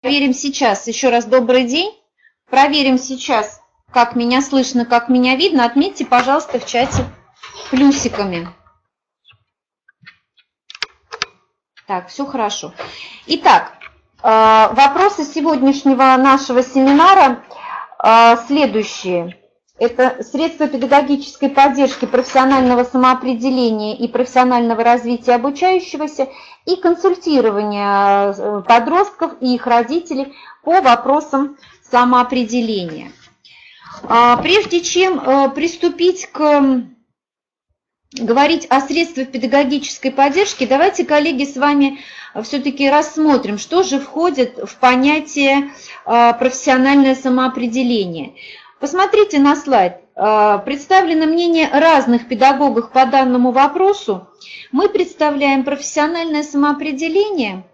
Проверим сейчас, еще раз добрый день. Проверим сейчас, как меня слышно, как меня видно. Отметьте, пожалуйста, в чате плюсиками. Так, все хорошо. Итак, э, вопросы сегодняшнего нашего семинара э, следующие. Это средства педагогической поддержки профессионального самоопределения и профессионального развития обучающегося и консультирования э, подростков и их родителей по вопросам самоопределения. А, прежде чем э, приступить к говорить о средствах педагогической поддержки, давайте, коллеги, с вами все-таки рассмотрим, что же входит в понятие э, профессиональное самоопределение. Посмотрите на слайд. А, представлено мнение разных педагогов по данному вопросу. Мы представляем профессиональное самоопределение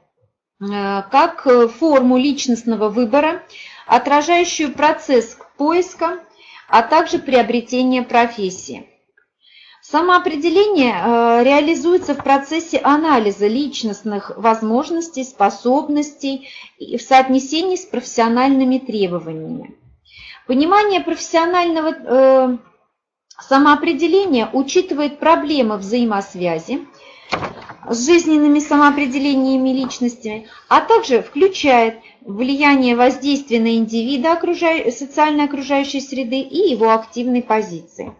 а, как форму личностного выбора, отражающую процесс поиска, а также приобретения профессии. Самоопределение а, реализуется в процессе анализа личностных возможностей, способностей и в соотнесении с профессиональными требованиями. Понимание профессионального э, самоопределения учитывает проблемы взаимосвязи с жизненными самоопределениями личностями, а также включает влияние воздействия на индивида окружающей, социальной окружающей среды и его активной позиции.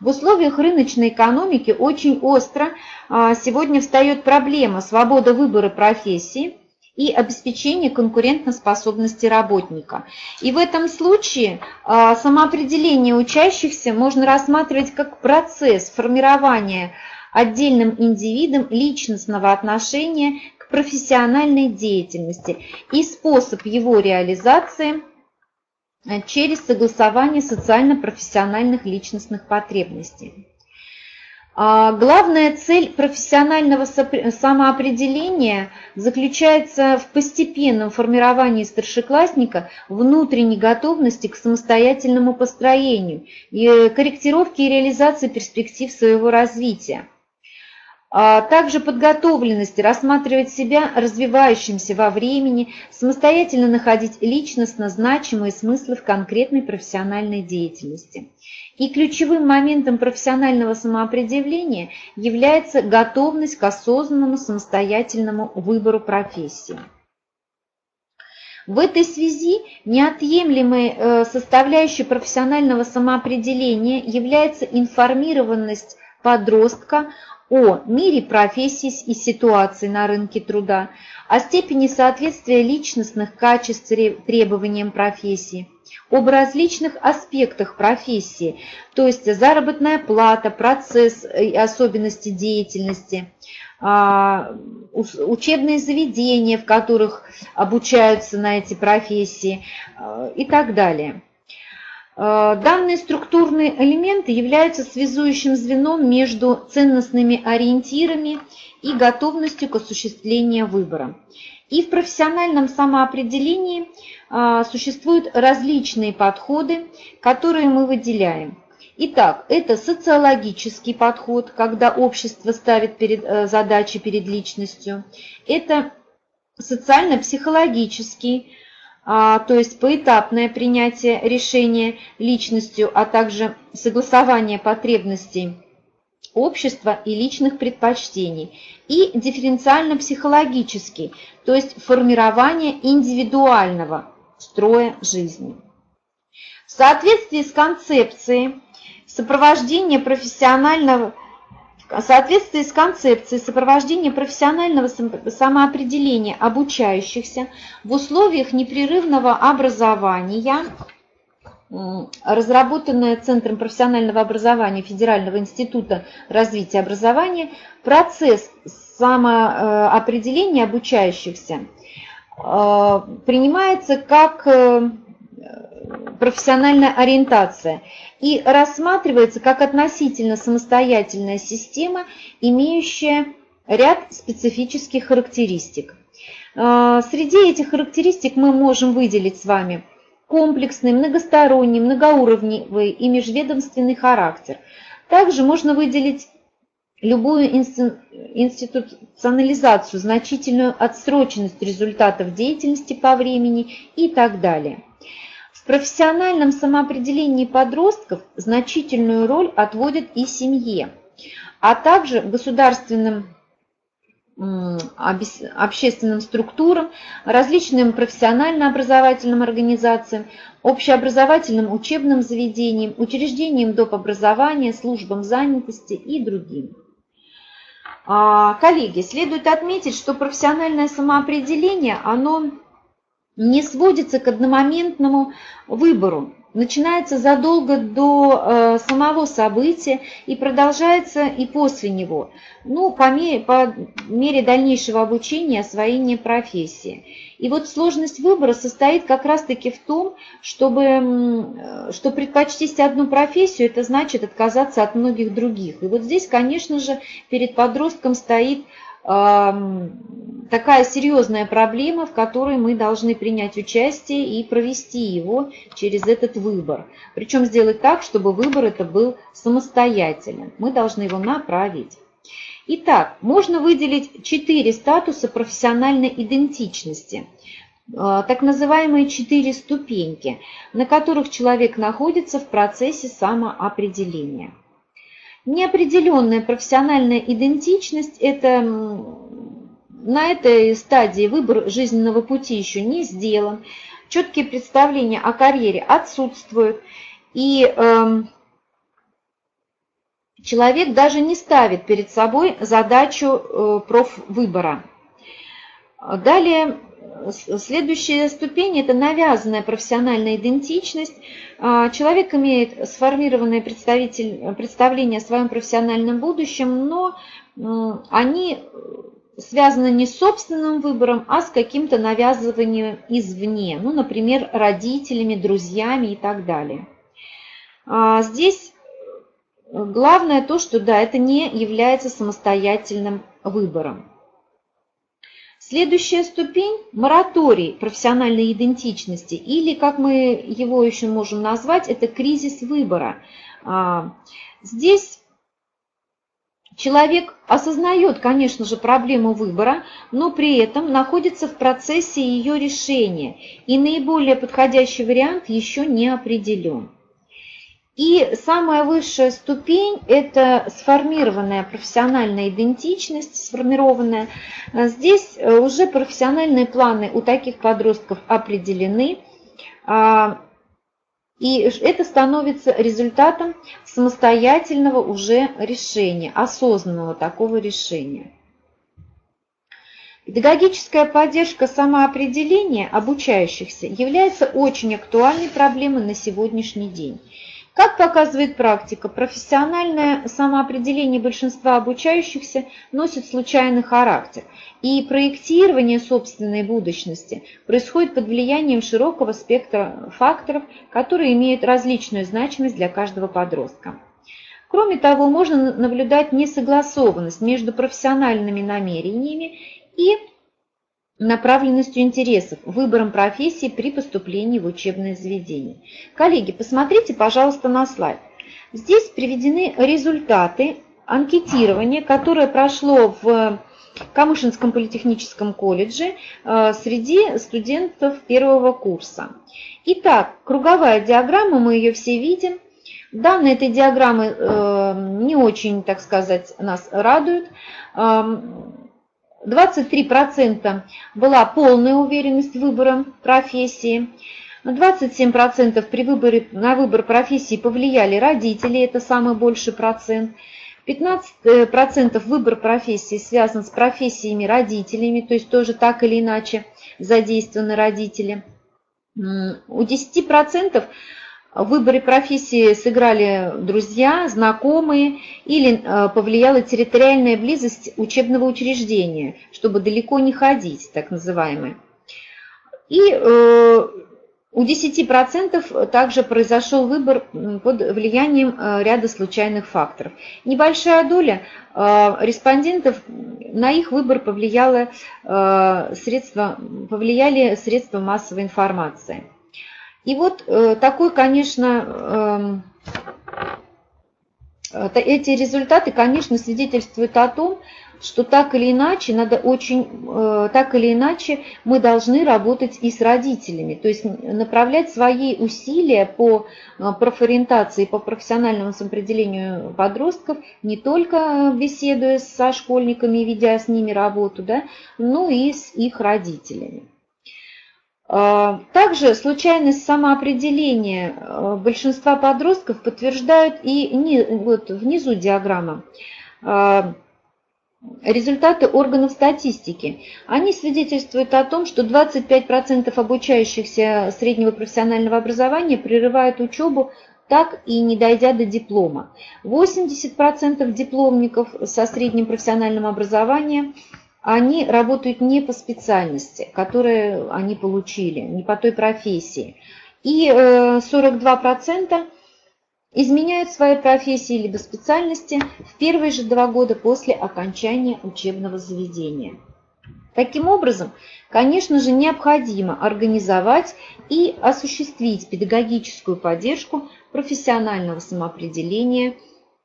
В условиях рыночной экономики очень остро а, сегодня встает проблема свободы выбора профессии, и обеспечение конкурентоспособности работника. И в этом случае а, самоопределение учащихся можно рассматривать как процесс формирования отдельным индивидом личностного отношения к профессиональной деятельности и способ его реализации через согласование социально-профессиональных личностных потребностей. А, главная цель профессионального самоопределения заключается в постепенном формировании старшеклассника внутренней готовности к самостоятельному построению, и корректировке и реализации перспектив своего развития. А также подготовленности рассматривать себя развивающимся во времени, самостоятельно находить личностно значимые смыслы в конкретной профессиональной деятельности. И ключевым моментом профессионального самоопределения является готовность к осознанному самостоятельному выбору профессии. В этой связи неотъемлемой э, составляющей профессионального самоопределения является информированность подростка о мире профессий и ситуации на рынке труда, о степени соответствия личностных качеств требованиям профессии, об различных аспектах профессии, то есть заработная плата, процесс и особенности деятельности, а, учебные заведения, в которых обучаются на эти профессии а, и так далее. А, данные структурные элементы являются связующим звеном между ценностными ориентирами и готовностью к осуществлению выбора. И в профессиональном самоопределении а, существуют различные подходы, которые мы выделяем. Итак, это социологический подход, когда общество ставит перед, э, задачи перед личностью. Это социально-психологический, то есть поэтапное принятие решения личностью, а также согласование потребностей общества и личных предпочтений, и дифференциально-психологический, то есть формирование индивидуального строя жизни. В соответствии с концепцией сопровождения профессионального в соответствии с концепцией сопровождения профессионального самоопределения обучающихся в условиях непрерывного образования разработанная Центром профессионального образования Федерального института развития образования, процесс самоопределения обучающихся э, принимается как э, профессиональная ориентация и рассматривается как относительно самостоятельная система, имеющая ряд специфических характеристик. Э, среди этих характеристик мы можем выделить с вами – комплексный, многосторонний, многоуровневый и межведомственный характер. Также можно выделить любую институционализацию, значительную отсроченность результатов деятельности по времени и так далее. В профессиональном самоопределении подростков значительную роль отводят и семье, а также государственным общественным структурам, различным профессионально-образовательным организациям, общеобразовательным учебным заведениям, учреждениям доп. образования, службам занятости и другим. А, коллеги, следует отметить, что профессиональное самоопределение, оно не сводится к одномоментному выбору начинается задолго до э, самого события и продолжается и после него, ну, по мере, по мере дальнейшего обучения и освоения профессии. И вот сложность выбора состоит как раз-таки в том, чтобы, э, что предпочтить одну профессию, это значит отказаться от многих других. И вот здесь, конечно же, перед подростком стоит такая серьезная проблема, в которой мы должны принять участие и провести его через этот выбор. Причем сделать так, чтобы выбор это был самостоятельным. Мы должны его направить. Итак, можно выделить четыре статуса профессиональной идентичности а, так называемые четыре ступеньки, на которых человек находится в процессе самоопределения. Неопределенная профессиональная идентичность – это на этой стадии выбор жизненного пути еще не сделан, четкие представления о карьере отсутствуют, и э, человек даже не ставит перед собой задачу э, профвыбора. Далее Следующая ступень – это навязанная профессиональная идентичность. А, человек имеет сформированное представление о своем профессиональном будущем, но они связаны не с собственным выбором, а с каким-то навязыванием извне, ну, например, родителями, друзьями и так далее. А, здесь главное то, что да, это не является самостоятельным выбором. Следующая ступень – мораторий профессиональной идентичности, или, как мы его еще можем назвать, это кризис выбора. А, здесь человек осознает, конечно же, проблему выбора, но при этом находится в процессе ее решения, и наиболее подходящий вариант еще не определен. И самая высшая ступень – это сформированная профессиональная идентичность, сформированная. Здесь э, уже профессиональные планы у таких подростков определены, а, и это становится результатом самостоятельного уже решения, осознанного такого решения. Педагогическая поддержка самоопределения обучающихся является очень актуальной проблемой на сегодняшний день. Как показывает практика, профессиональное самоопределение большинства обучающихся носит случайный характер, и проектирование собственной будущности происходит под влиянием широкого спектра факторов, которые имеют различную значимость для каждого подростка. Кроме того, можно наблюдать несогласованность между профессиональными намерениями и направленностью интересов, выбором профессии при поступлении в учебное заведение. Коллеги, посмотрите, пожалуйста, на слайд. Здесь приведены результаты анкетирования, которое прошло в Камышинском политехническом колледже э, среди студентов первого курса. Итак, круговая диаграмма, мы ее все видим. Данные этой диаграммы э, не очень, так сказать, нас радуют. Эм, 23% была полная уверенность в профессии, 27% при выборе, на выбор профессии повлияли родители, это самый больший процент, 15% выбор профессии связан с профессиями родителями, то есть тоже так или иначе задействованы родители. У 10% в выборе профессии сыграли друзья, знакомые или э, повлияла территориальная близость учебного учреждения, чтобы далеко не ходить, так называемое. И э, у 10% также произошел выбор под влиянием э, ряда случайных факторов. Небольшая доля респондентов на их выбор повлияла средства, повлияли средства массовой информации. И вот э, такой, конечно, э, эти результаты, конечно, свидетельствуют о том, что так или иначе надо очень, э, так или иначе мы должны работать и с родителями, то есть направлять свои усилия по профориентации, по профессиональному самоопределению подростков, не только беседуя со школьниками ведя с ними работу, да, но и с их родителями. Э, также случайность самоопределения большинства подростков подтверждают и вот внизу диаграмма результаты органов статистики. Они свидетельствуют о том, что 25% обучающихся среднего профессионального образования прерывают учебу так и не дойдя до диплома. 80% дипломников со средним профессиональным образованием они работают не по специальности, которые они получили, не по той профессии. И 42% изменяют свои профессии либо специальности в первые же два года после окончания учебного заведения. Таким образом, конечно же, необходимо организовать и осуществить педагогическую поддержку профессионального самоопределения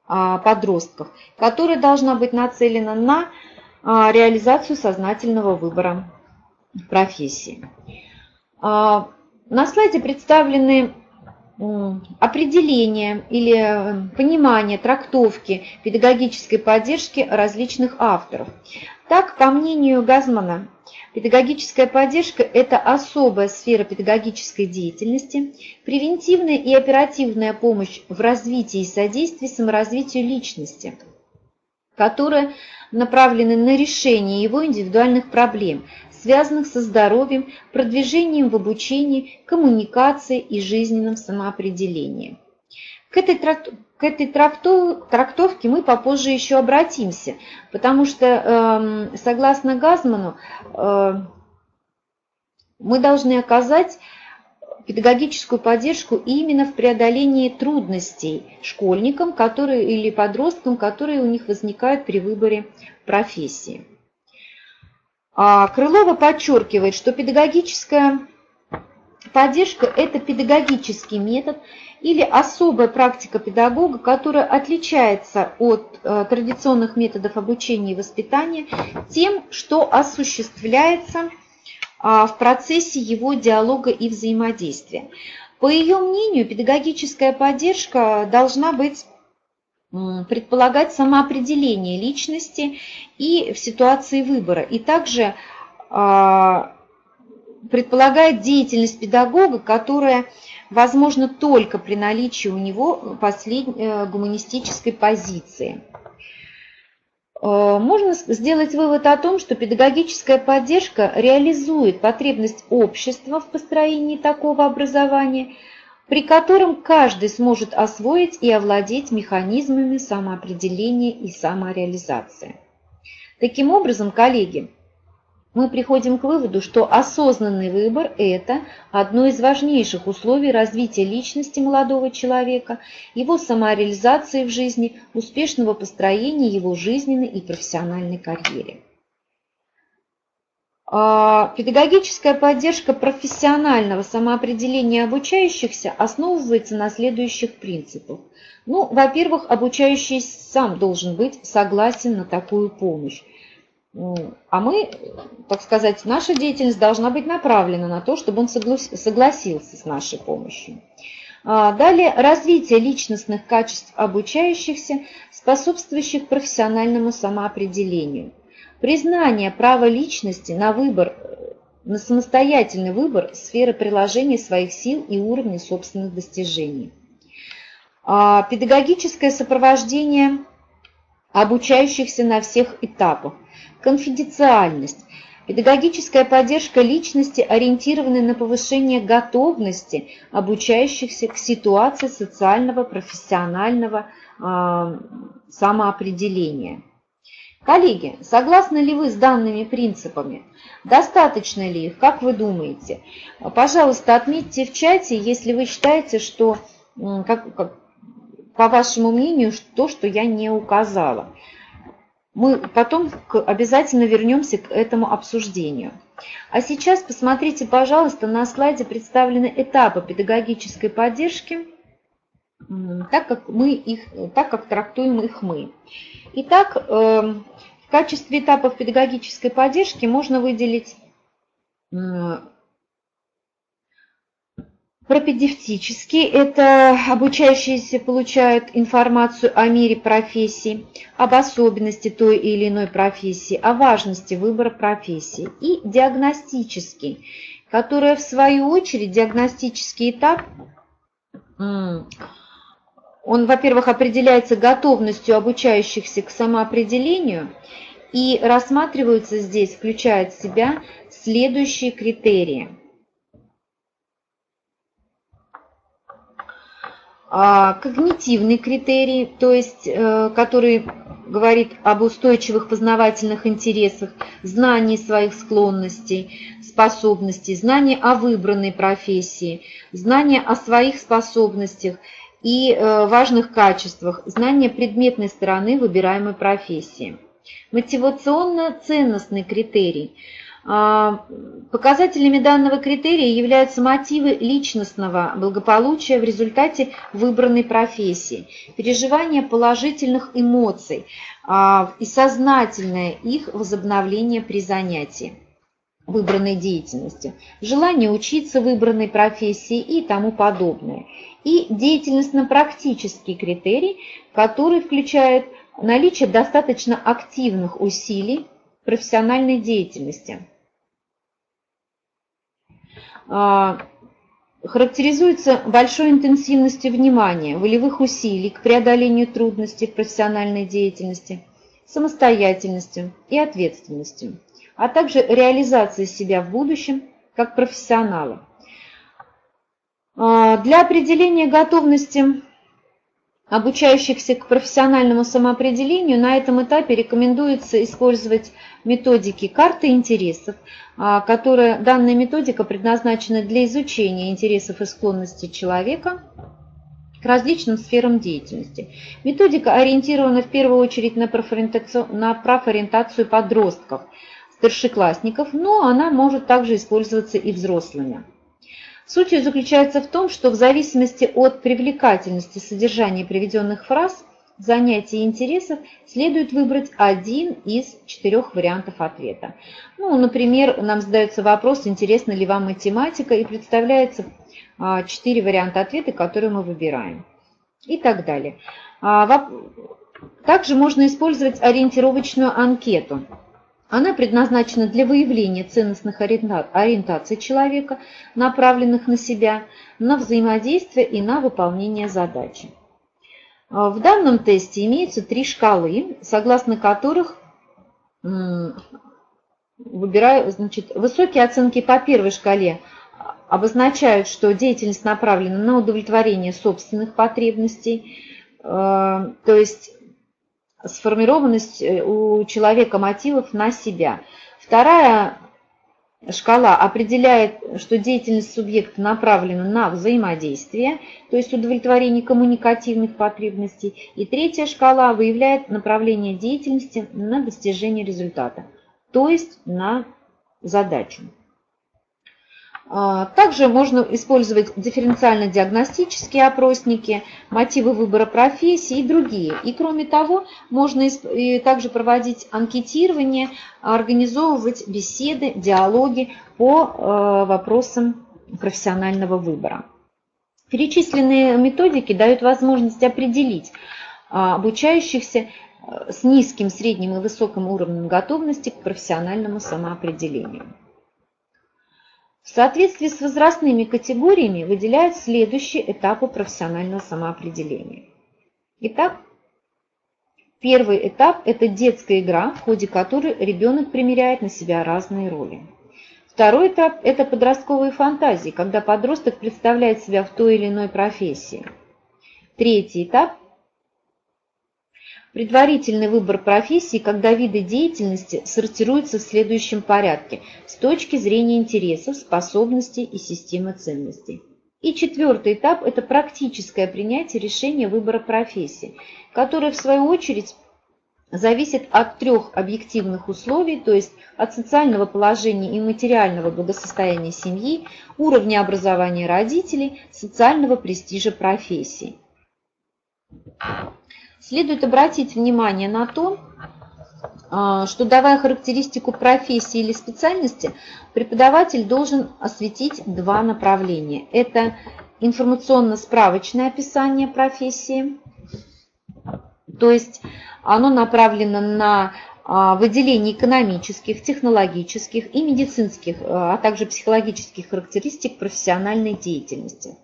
а, подростков, которая должна быть нацелена на реализацию сознательного выбора профессии. А, на слайде представлены определение или э, понимание трактовки педагогической поддержки различных авторов. Так, по мнению Газмана, педагогическая поддержка – это особая сфера педагогической деятельности, превентивная и оперативная помощь в развитии и содействии саморазвитию личности, которая направлена на решение его индивидуальных проблем, связанных со здоровьем, продвижением в обучении, коммуникации и жизненном самоопределении. К этой, к этой трактовке мы попозже еще обратимся, потому что, эм, согласно Газману, э, мы должны оказать педагогическую поддержку именно в преодолении трудностей школьникам которые, или подросткам, которые у них возникают при выборе профессии. А Крылова подчеркивает, что педагогическая поддержка – это педагогический метод или особая практика педагога, которая отличается от э, традиционных методов обучения и воспитания тем, что осуществляется в процессе его диалога и взаимодействия. По ее мнению, педагогическая поддержка должна быть предполагать самоопределение личности и в ситуации выбора. И также а, предполагает деятельность педагога, которая возможна только при наличии у него последней э, гуманистической позиции. Э, можно сделать вывод о том, что педагогическая поддержка реализует потребность общества в построении такого образования – при котором каждый сможет освоить и овладеть механизмами самоопределения и самореализации. Таким образом, коллеги, мы приходим к выводу, что осознанный выбор – это одно из важнейших условий развития личности молодого человека, его самореализации в жизни, успешного построения его жизненной и профессиональной карьеры. А, педагогическая поддержка профессионального самоопределения обучающихся основывается на следующих принципах. Ну, во-первых, обучающий сам должен быть согласен на такую помощь. А мы, так сказать, наша деятельность должна быть направлена на то, чтобы он согласился с нашей помощью. А, далее, развитие личностных качеств обучающихся, способствующих профессиональному самоопределению – Признание права личности на выбор, на самостоятельный выбор сферы приложения своих сил и уровня собственных достижений. А, педагогическое сопровождение обучающихся на всех этапах. Конфиденциальность. Педагогическая поддержка личности, ориентированная на повышение готовности обучающихся к ситуации социального, профессионального э, самоопределения. Коллеги, согласны ли вы с данными принципами? Достаточно ли их, как вы думаете? Пожалуйста, отметьте в чате, если вы считаете, что, как, как, по вашему мнению, то, что я не указала. Мы потом обязательно вернемся к этому обсуждению. А сейчас посмотрите, пожалуйста, на слайде представлены этапы педагогической поддержки так как, мы их, так как трактуем их мы. Итак, эм, в качестве этапов педагогической поддержки можно выделить Пропедевтический – это обучающиеся получают информацию о мире профессии, об особенности той или иной профессии, о важности выбора профессии. И диагностический, который в свою очередь диагностический этап, он, во-первых, определяется готовностью обучающихся к самоопределению и рассматриваются здесь, включает в себя следующие критерии – когнитивный критерий, то есть э, который говорит об устойчивых познавательных интересах, знании своих склонностей, способностей, знании о выбранной профессии, знание о своих способностях и э, важных качествах, знание предметной стороны выбираемой профессии. Мотивационно-ценностный критерий – а, показателями данного критерия являются мотивы личностного благополучия в результате выбранной профессии, переживание положительных эмоций а, и сознательное их возобновление при занятии выбранной деятельности, желание учиться выбранной профессии и тому подобное. И деятельностно-практический критерий, который включает наличие достаточно активных усилий профессиональной деятельности – а, характеризуется большой интенсивностью внимания, волевых усилий к преодолению трудностей в профессиональной деятельности, самостоятельностью и ответственностью, а также реализацией себя в будущем как профессионала. А, для определения готовности обучающихся к профессиональному самоопределению на этом этапе рекомендуется использовать методики карты интересов, а, которая, данная методика предназначена для изучения интересов и склонностей человека к различным сферам деятельности. Методика ориентирована в первую очередь на профориентацию, на профориентацию подростков, старшеклассников, но она может также использоваться и взрослыми. Суть заключается в том, что в зависимости от привлекательности содержания приведенных фраз, занятий и интересов следует выбрать один из четырех вариантов ответа. Ну, например, нам задается вопрос, интересна ли вам математика, и представляется а, четыре варианта ответа, которые мы выбираем. И так далее. А, также можно использовать ориентировочную анкету. Она предназначена для выявления ценностных ориентаций человека, направленных на себя, на взаимодействие и на выполнение задачи. А, в данном тесте имеются три шкалы, согласно которых выбираю, значит, высокие оценки по первой шкале обозначают, что деятельность направлена на удовлетворение собственных потребностей, а, то есть сформированность э, у человека мотивов на себя. Вторая шкала определяет, что деятельность субъекта направлена на взаимодействие, то есть удовлетворение коммуникативных потребностей. И третья шкала выявляет направление деятельности на достижение результата, то есть на задачу. А, также можно использовать дифференциально-диагностические опросники, мотивы выбора профессии и другие. И кроме того, можно также проводить анкетирование, организовывать беседы, диалоги по э, вопросам профессионального выбора. Перечисленные методики дают возможность определить а, обучающихся э, с низким, средним и высоким уровнем готовности к профессиональному самоопределению. В соответствии с возрастными категориями выделяют следующие этапы профессионального самоопределения. Итак, первый этап – это детская игра, в ходе которой ребенок примеряет на себя разные роли. Второй этап – это подростковые фантазии, когда подросток представляет себя в той или иной профессии. Третий этап Предварительный выбор профессии, когда виды деятельности сортируются в следующем порядке с точки зрения интересов, способностей и системы ценностей. И четвертый этап – это практическое принятие решения выбора профессии, которое в свою очередь зависит от трех объективных условий, то есть от социального положения и материального благосостояния семьи, уровня образования родителей, социального престижа профессии. Следует обратить внимание на то, а, что давая характеристику профессии или специальности, преподаватель должен осветить два направления. Это информационно-справочное описание профессии, то есть оно направлено на а, выделение экономических, технологических и медицинских, а также психологических характеристик профессиональной деятельности.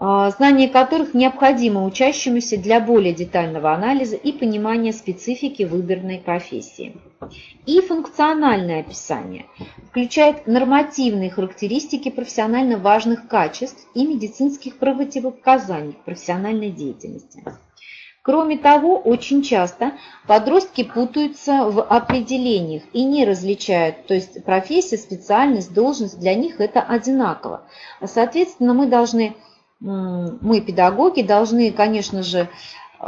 А, знание которых необходимо учащемуся для более детального анализа и понимания специфики выбранной профессии. И функциональное описание включает нормативные характеристики профессионально важных качеств и медицинских противопоказаний к профессиональной деятельности. Кроме того, очень часто подростки путаются в определениях и не различают, то есть профессия, специальность, должность, для них это одинаково. Соответственно, мы должны мы, педагоги, должны, конечно же, э,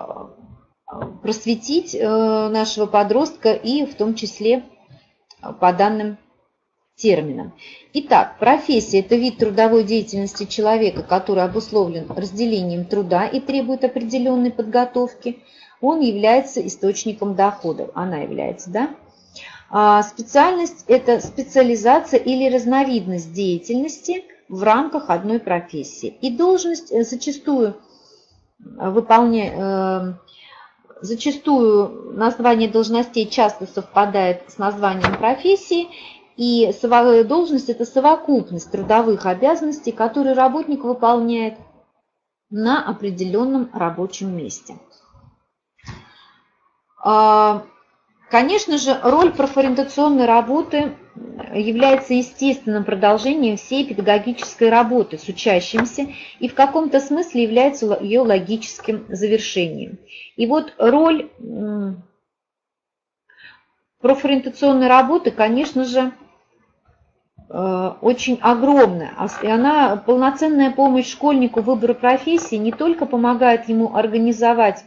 просветить э, нашего подростка и в том числе по данным терминам. Итак, профессия – это вид трудовой деятельности человека, который обусловлен разделением труда и требует определенной подготовки. Он является источником дохода, она является, да? А специальность – это специализация или разновидность деятельности – в рамках одной профессии. И должность э, зачастую э, выполняет э, зачастую название должностей часто совпадает с названием профессии, и должность – это совокупность трудовых обязанностей, которые работник выполняет на определенном рабочем месте. А, конечно же, роль профориентационной работы является естественным продолжением всей педагогической работы с учащимся и в каком-то смысле является ее логическим завершением. И вот роль профориентационной работы, конечно же, э, очень огромная. И она, полноценная помощь школьнику в выборе профессии не только помогает ему организовать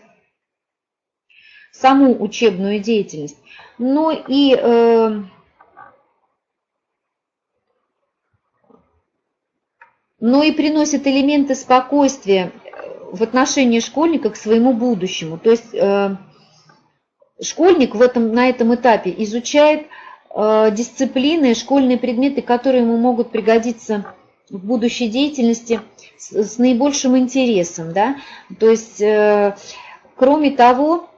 саму учебную деятельность, но и но и приносит элементы спокойствия в отношении школьника к своему будущему. То есть э, школьник в этом, на этом этапе изучает э, дисциплины, школьные предметы, которые ему могут пригодиться в будущей деятельности с, с наибольшим интересом. Да? То есть, э, кроме того,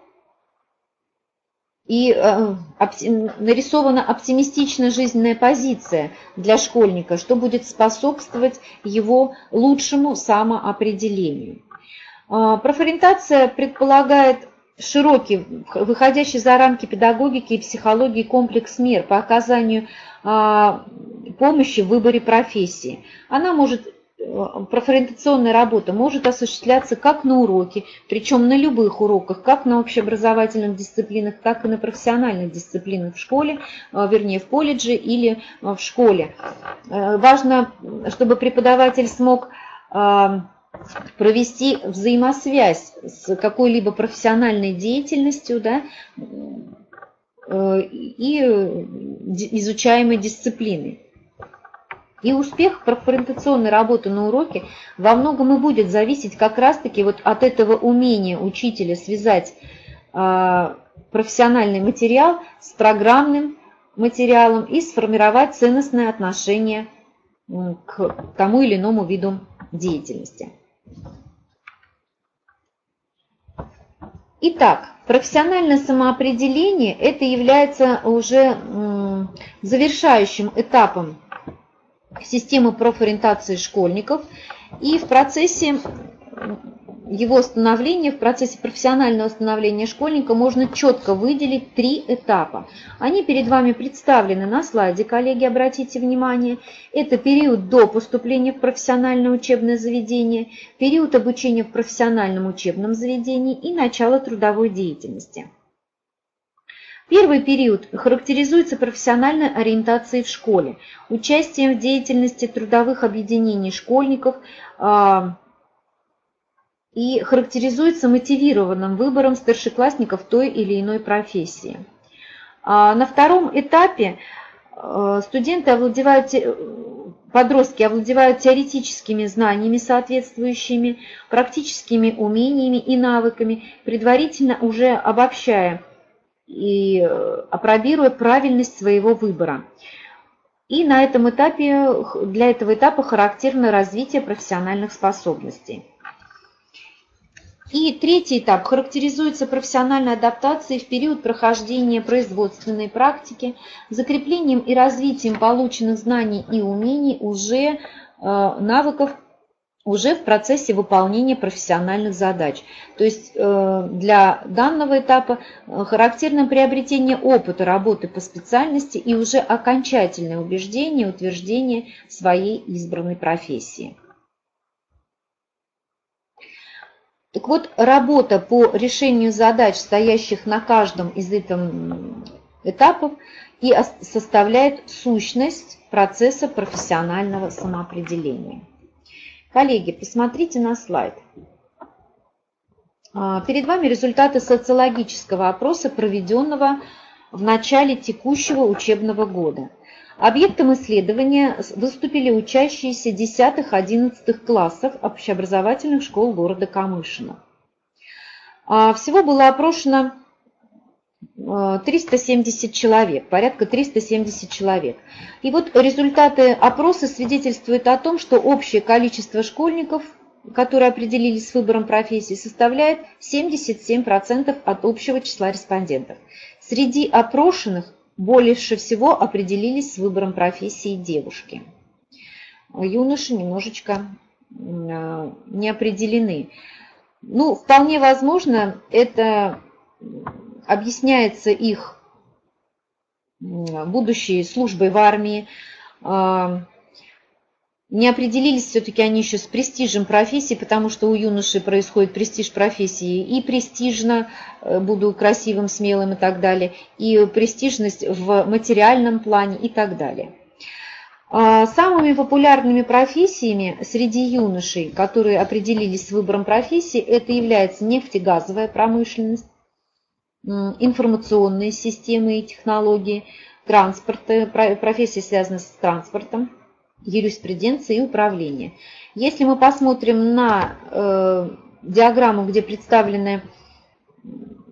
и э, нарисована оптимистичная жизненная позиция для школьника, что будет способствовать его лучшему самоопределению. Э, профориентация предполагает широкий, выходящий за рамки педагогики и психологии комплекс мер по оказанию э, помощи в выборе профессии. Она может профориентационная работа может осуществляться как на уроке, причем на любых уроках, как на общеобразовательных дисциплинах, так и на профессиональных дисциплинах в школе, э, вернее в колледже или э, в школе. Э, важно, чтобы преподаватель смог провести взаимосвязь с какой-либо профессиональной деятельностью да, и изучаемой дисциплиной. И успех профориентационной работы на уроке во многом и будет зависеть как раз-таки вот от этого умения учителя связать э, профессиональный материал с программным материалом и сформировать ценностное отношение к тому или иному виду деятельности. Итак, профессиональное самоопределение это является уже завершающим этапом системы профориентации школьников. И в процессе его становления, в процессе профессионального становления школьника можно четко выделить три этапа. Они перед вами представлены на слайде, коллеги, обратите внимание. Это период до поступления в профессиональное учебное заведение, период обучения в профессиональном учебном заведении и начало трудовой деятельности. Первый период характеризуется профессиональной ориентацией в школе, участием в деятельности трудовых объединений школьников а, и характеризуется мотивированным выбором старшеклассников той или иной профессии. А, на втором этапе э, студенты овладевают, подростки овладевают теоретическими знаниями соответствующими, практическими умениями и навыками, предварительно уже обобщая и опробируя правильность своего выбора. И на этом этапе, для этого этапа характерно развитие профессиональных способностей. И третий этап характеризуется профессиональной адаптацией в период прохождения производственной практики, закреплением и развитием полученных знаний и умений уже э, навыков уже в процессе выполнения профессиональных задач. То есть э, для данного этапа э, характерно приобретение опыта работы по специальности и уже окончательное убеждение, утверждение своей избранной профессии. Так вот, работа по решению задач, стоящих на каждом из этих этапов, и составляет сущность процесса профессионального самоопределения. Коллеги, посмотрите на слайд. А, перед вами результаты социологического опроса, проведенного в начале текущего учебного года. Объектом исследования выступили учащиеся 10-11 классов общеобразовательных школ города Камышино. А, всего было опрошено 370 человек, порядка 370 человек. И вот результаты опроса свидетельствуют о том, что общее количество школьников, которые определились с выбором профессии, составляет 77% от общего числа респондентов. Среди опрошенных больше всего определились с выбором профессии девушки. Юноши немножечко не определены. Ну, вполне возможно, это объясняется их будущей службой в армии. А, не определились все-таки они еще с престижем профессии, потому что у юноши происходит престиж профессии и престижно, э, буду красивым, смелым и так далее, и престижность в материальном плане и так далее. А, самыми популярными профессиями среди юношей, которые определились с выбором профессии, это является нефтегазовая промышленность, информационные системы и технологии, транспорт, профессии, связанные с транспортом, юриспруденция и управление. Если мы посмотрим на э, диаграмму, где представлены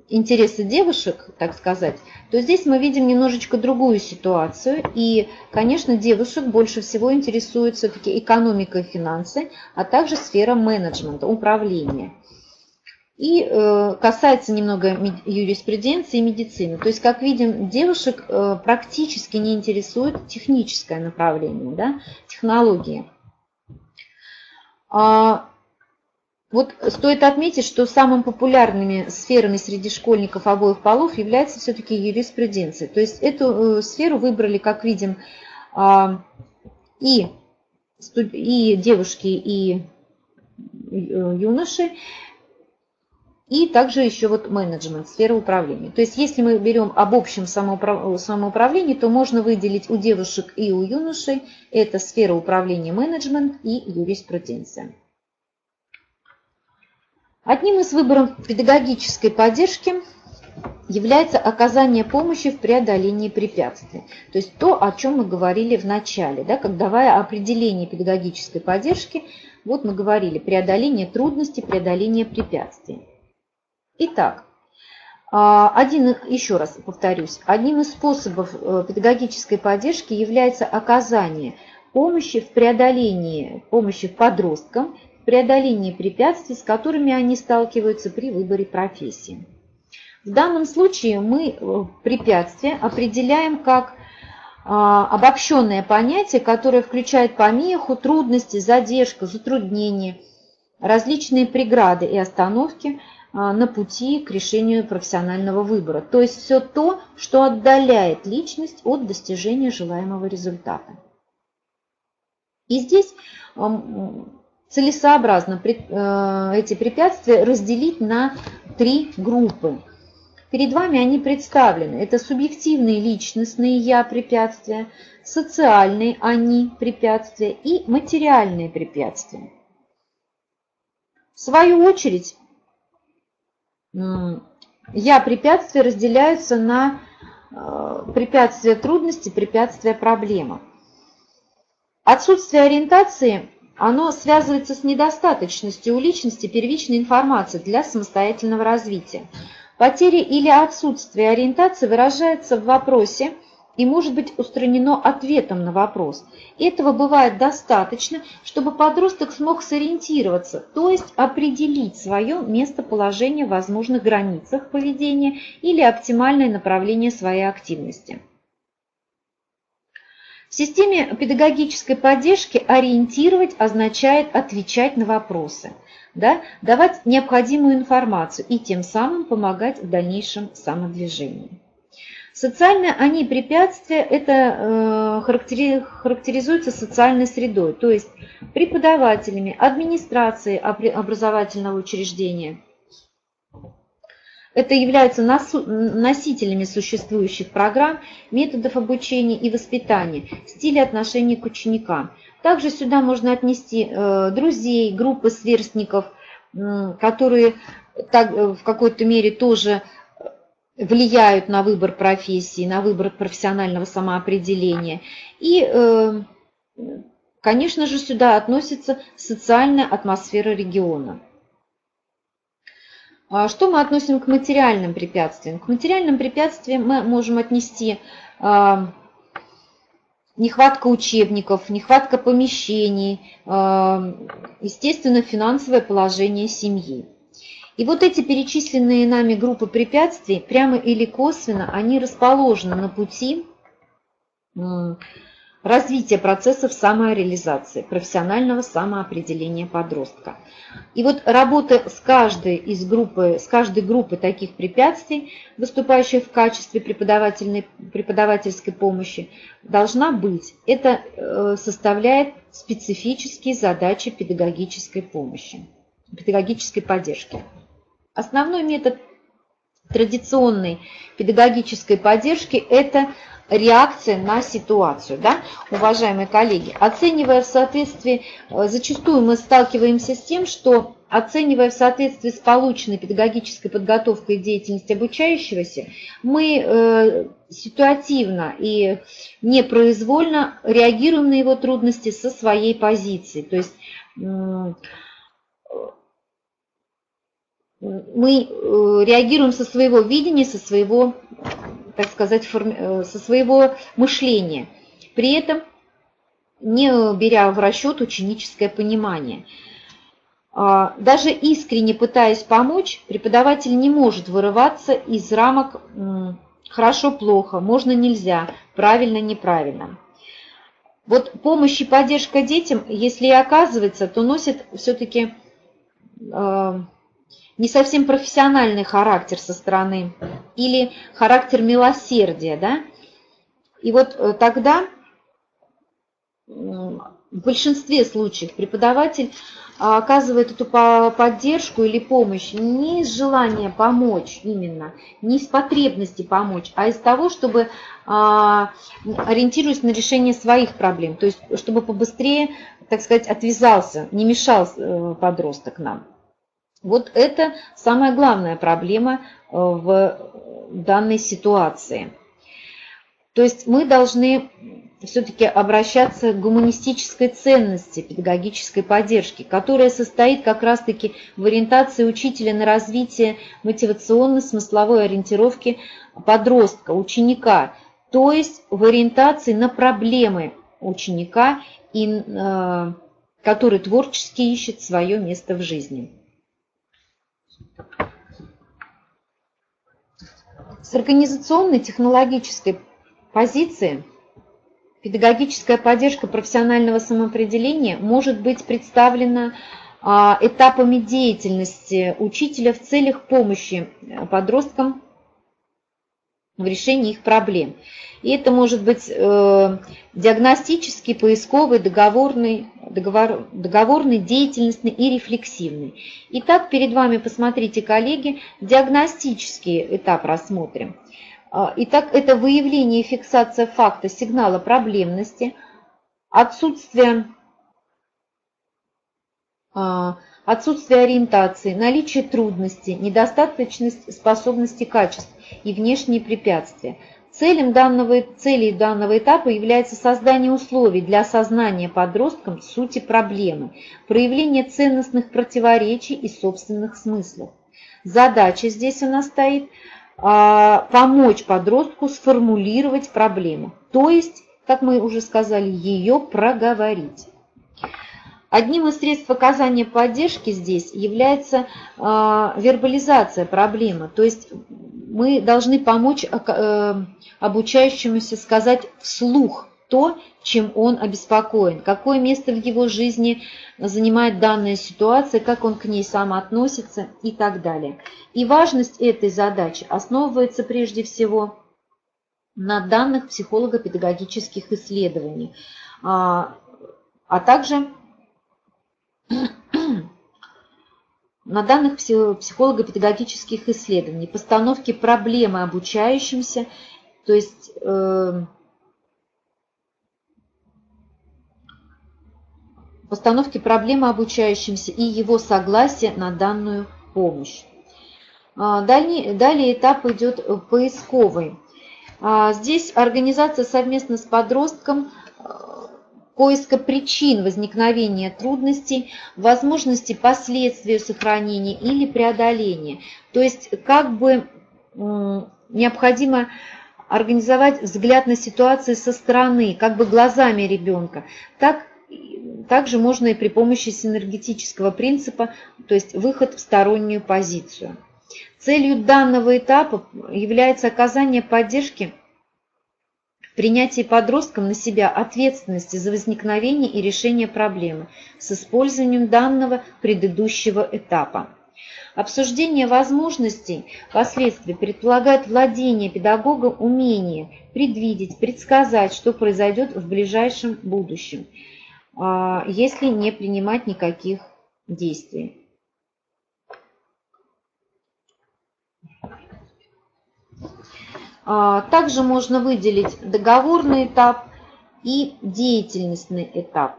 интересы девушек, так сказать, то здесь мы видим немножечко другую ситуацию. И, конечно, девушек больше всего интересует все-таки экономика и финансы, а также сфера менеджмента, управления. И э, касается немного юриспруденции и медицины. То есть, как видим, девушек э, практически не интересует техническое направление, да, технологии. А, вот стоит отметить, что самыми популярными сферами среди школьников обоих полов является все-таки юриспруденция. То есть эту э, сферу выбрали, как видим, э, и, и девушки, и юноши. И также еще вот менеджмент, сфера управления. То есть если мы берем об общем самоуправлении, то можно выделить у девушек и у юношей это сфера управления менеджмент и юриспруденция. Одним из выборов педагогической поддержки является оказание помощи в преодолении препятствий. То есть то, о чем мы говорили в начале, да, как давая определение педагогической поддержки, вот мы говорили преодоление трудностей, преодоление препятствий. Итак, а, один, еще раз повторюсь, одним из способов э, педагогической поддержки является оказание помощи в преодолении, помощи подросткам в преодолении препятствий, с которыми они сталкиваются при выборе профессии. В данном случае мы э, препятствия определяем как а, обобщенное понятие, которое включает помеху, трудности, задержку, затруднения, различные преграды и остановки – на пути к решению профессионального выбора. То есть все то, что отдаляет личность от достижения желаемого результата. И здесь целесообразно э, эти препятствия разделить на три группы. Перед вами они представлены. Это субъективные личностные «я» препятствия, социальные «они» препятствия и материальные препятствия. В свою очередь, я препятствия разделяются на препятствия трудности, препятствия проблема. Отсутствие ориентации, оно связывается с недостаточностью у личности первичной информации для самостоятельного развития. Потеря или отсутствие ориентации выражается в вопросе и может быть устранено ответом на вопрос. Этого бывает достаточно, чтобы подросток смог сориентироваться, то есть определить свое местоположение в возможных границах поведения или оптимальное направление своей активности. В системе педагогической поддержки ориентировать означает отвечать на вопросы, да, давать необходимую информацию и тем самым помогать в дальнейшем самодвижении. Социальные они препятствия, это э, характеризуется социальной средой, то есть преподавателями, администрацией образовательного учреждения. Это являются носителями существующих программ, методов обучения и воспитания, стиля отношений к ученикам. Также сюда можно отнести э, друзей, группы сверстников, которые в какой-то мере тоже влияют на выбор профессии, на выбор профессионального самоопределения. И, э, конечно же, сюда относится социальная атмосфера региона. А что мы относим к материальным препятствиям? К материальным препятствиям мы можем отнести а, нехватка учебников, нехватка помещений, а, естественно, финансовое положение семьи. И вот эти перечисленные нами группы препятствий, прямо или косвенно, они расположены на пути развития процессов самореализации, профессионального самоопределения подростка. И вот работа с каждой из группы, с каждой группы таких препятствий, выступающих в качестве преподавательной, преподавательской помощи, должна быть. Это э, составляет специфические задачи педагогической помощи, педагогической поддержки. Основной метод традиционной педагогической поддержки – это реакция на ситуацию, да, уважаемые коллеги. Оценивая в соответствии, э, зачастую мы сталкиваемся с тем, что оценивая в соответствии с полученной педагогической подготовкой и деятельностью обучающегося, мы э, ситуативно и непроизвольно реагируем на его трудности со своей позиции. То есть мы э, реагируем со своего видения, со своего, так сказать, э, со своего мышления. При этом не беря в расчет ученическое понимание. А, даже искренне пытаясь помочь, преподаватель не может вырываться из рамок «хорошо-плохо», «можно-нельзя», «правильно-неправильно». Вот помощь и поддержка детям, если и оказывается, то носит все-таки э, не совсем профессиональный характер со стороны или характер милосердия, да? И вот э, тогда в большинстве случаев преподаватель а, оказывает эту поддержку или помощь не из желания помочь именно, не из потребности помочь, а из того, чтобы а, ориентируясь на решение своих проблем, то есть чтобы побыстрее, так сказать, отвязался, не мешал э, подросток нам. Вот это самая главная проблема э, в данной ситуации. То есть мы должны все-таки обращаться к гуманистической ценности педагогической поддержки, которая состоит как раз-таки в ориентации учителя на развитие мотивационно-смысловой ориентировки подростка, ученика, то есть в ориентации на проблемы ученика, и, э, который творчески ищет свое место в жизни. С организационной технологической позиции педагогическая поддержка профессионального самоопределения может быть представлена а, этапами деятельности учителя в целях помощи подросткам в решении их проблем. И это может быть э, диагностический, поисковый, договорный, договор, договорный, деятельностный и рефлексивный. Итак, перед вами, посмотрите, коллеги, диагностический этап рассмотрим. А, итак, это выявление и фиксация факта сигнала проблемности, отсутствие, а, отсутствие ориентации, наличие трудностей, недостаточность способности качеств и внешние препятствия – Целью данного, целей данного этапа является создание условий для осознания подросткам сути проблемы, проявление ценностных противоречий и собственных смыслов. Задача здесь у нас стоит а, помочь подростку сформулировать проблему, то есть, как мы уже сказали, ее проговорить. Одним из средств оказания поддержки здесь является э, вербализация проблемы, то есть мы должны помочь э, обучающемуся сказать вслух то, чем он обеспокоен, какое место в его жизни занимает данная ситуация, как он к ней сам относится и так далее. И важность этой задачи основывается прежде всего на данных психолого-педагогических исследований, а, а также на данных психолого-педагогических исследований, постановки проблемы обучающимся, то есть э, постановки проблемы обучающимся и его согласия на данную помощь. А, далее, далее этап идет поисковый. А, здесь организация совместно с подростком поиска причин возникновения трудностей, возможности последствий сохранения или преодоления. То есть как бы необходимо организовать взгляд на ситуацию со стороны, как бы глазами ребенка. Так, также можно и при помощи синергетического принципа, то есть выход в стороннюю позицию. Целью данного этапа является оказание поддержки принятие подростком на себя ответственности за возникновение и решение проблемы с использованием данного предыдущего этапа. Обсуждение возможностей последствий предполагает владение педагога умением предвидеть, предсказать, что произойдет в ближайшем будущем, а, если не принимать никаких действий. Также можно выделить договорный этап и деятельностный этап.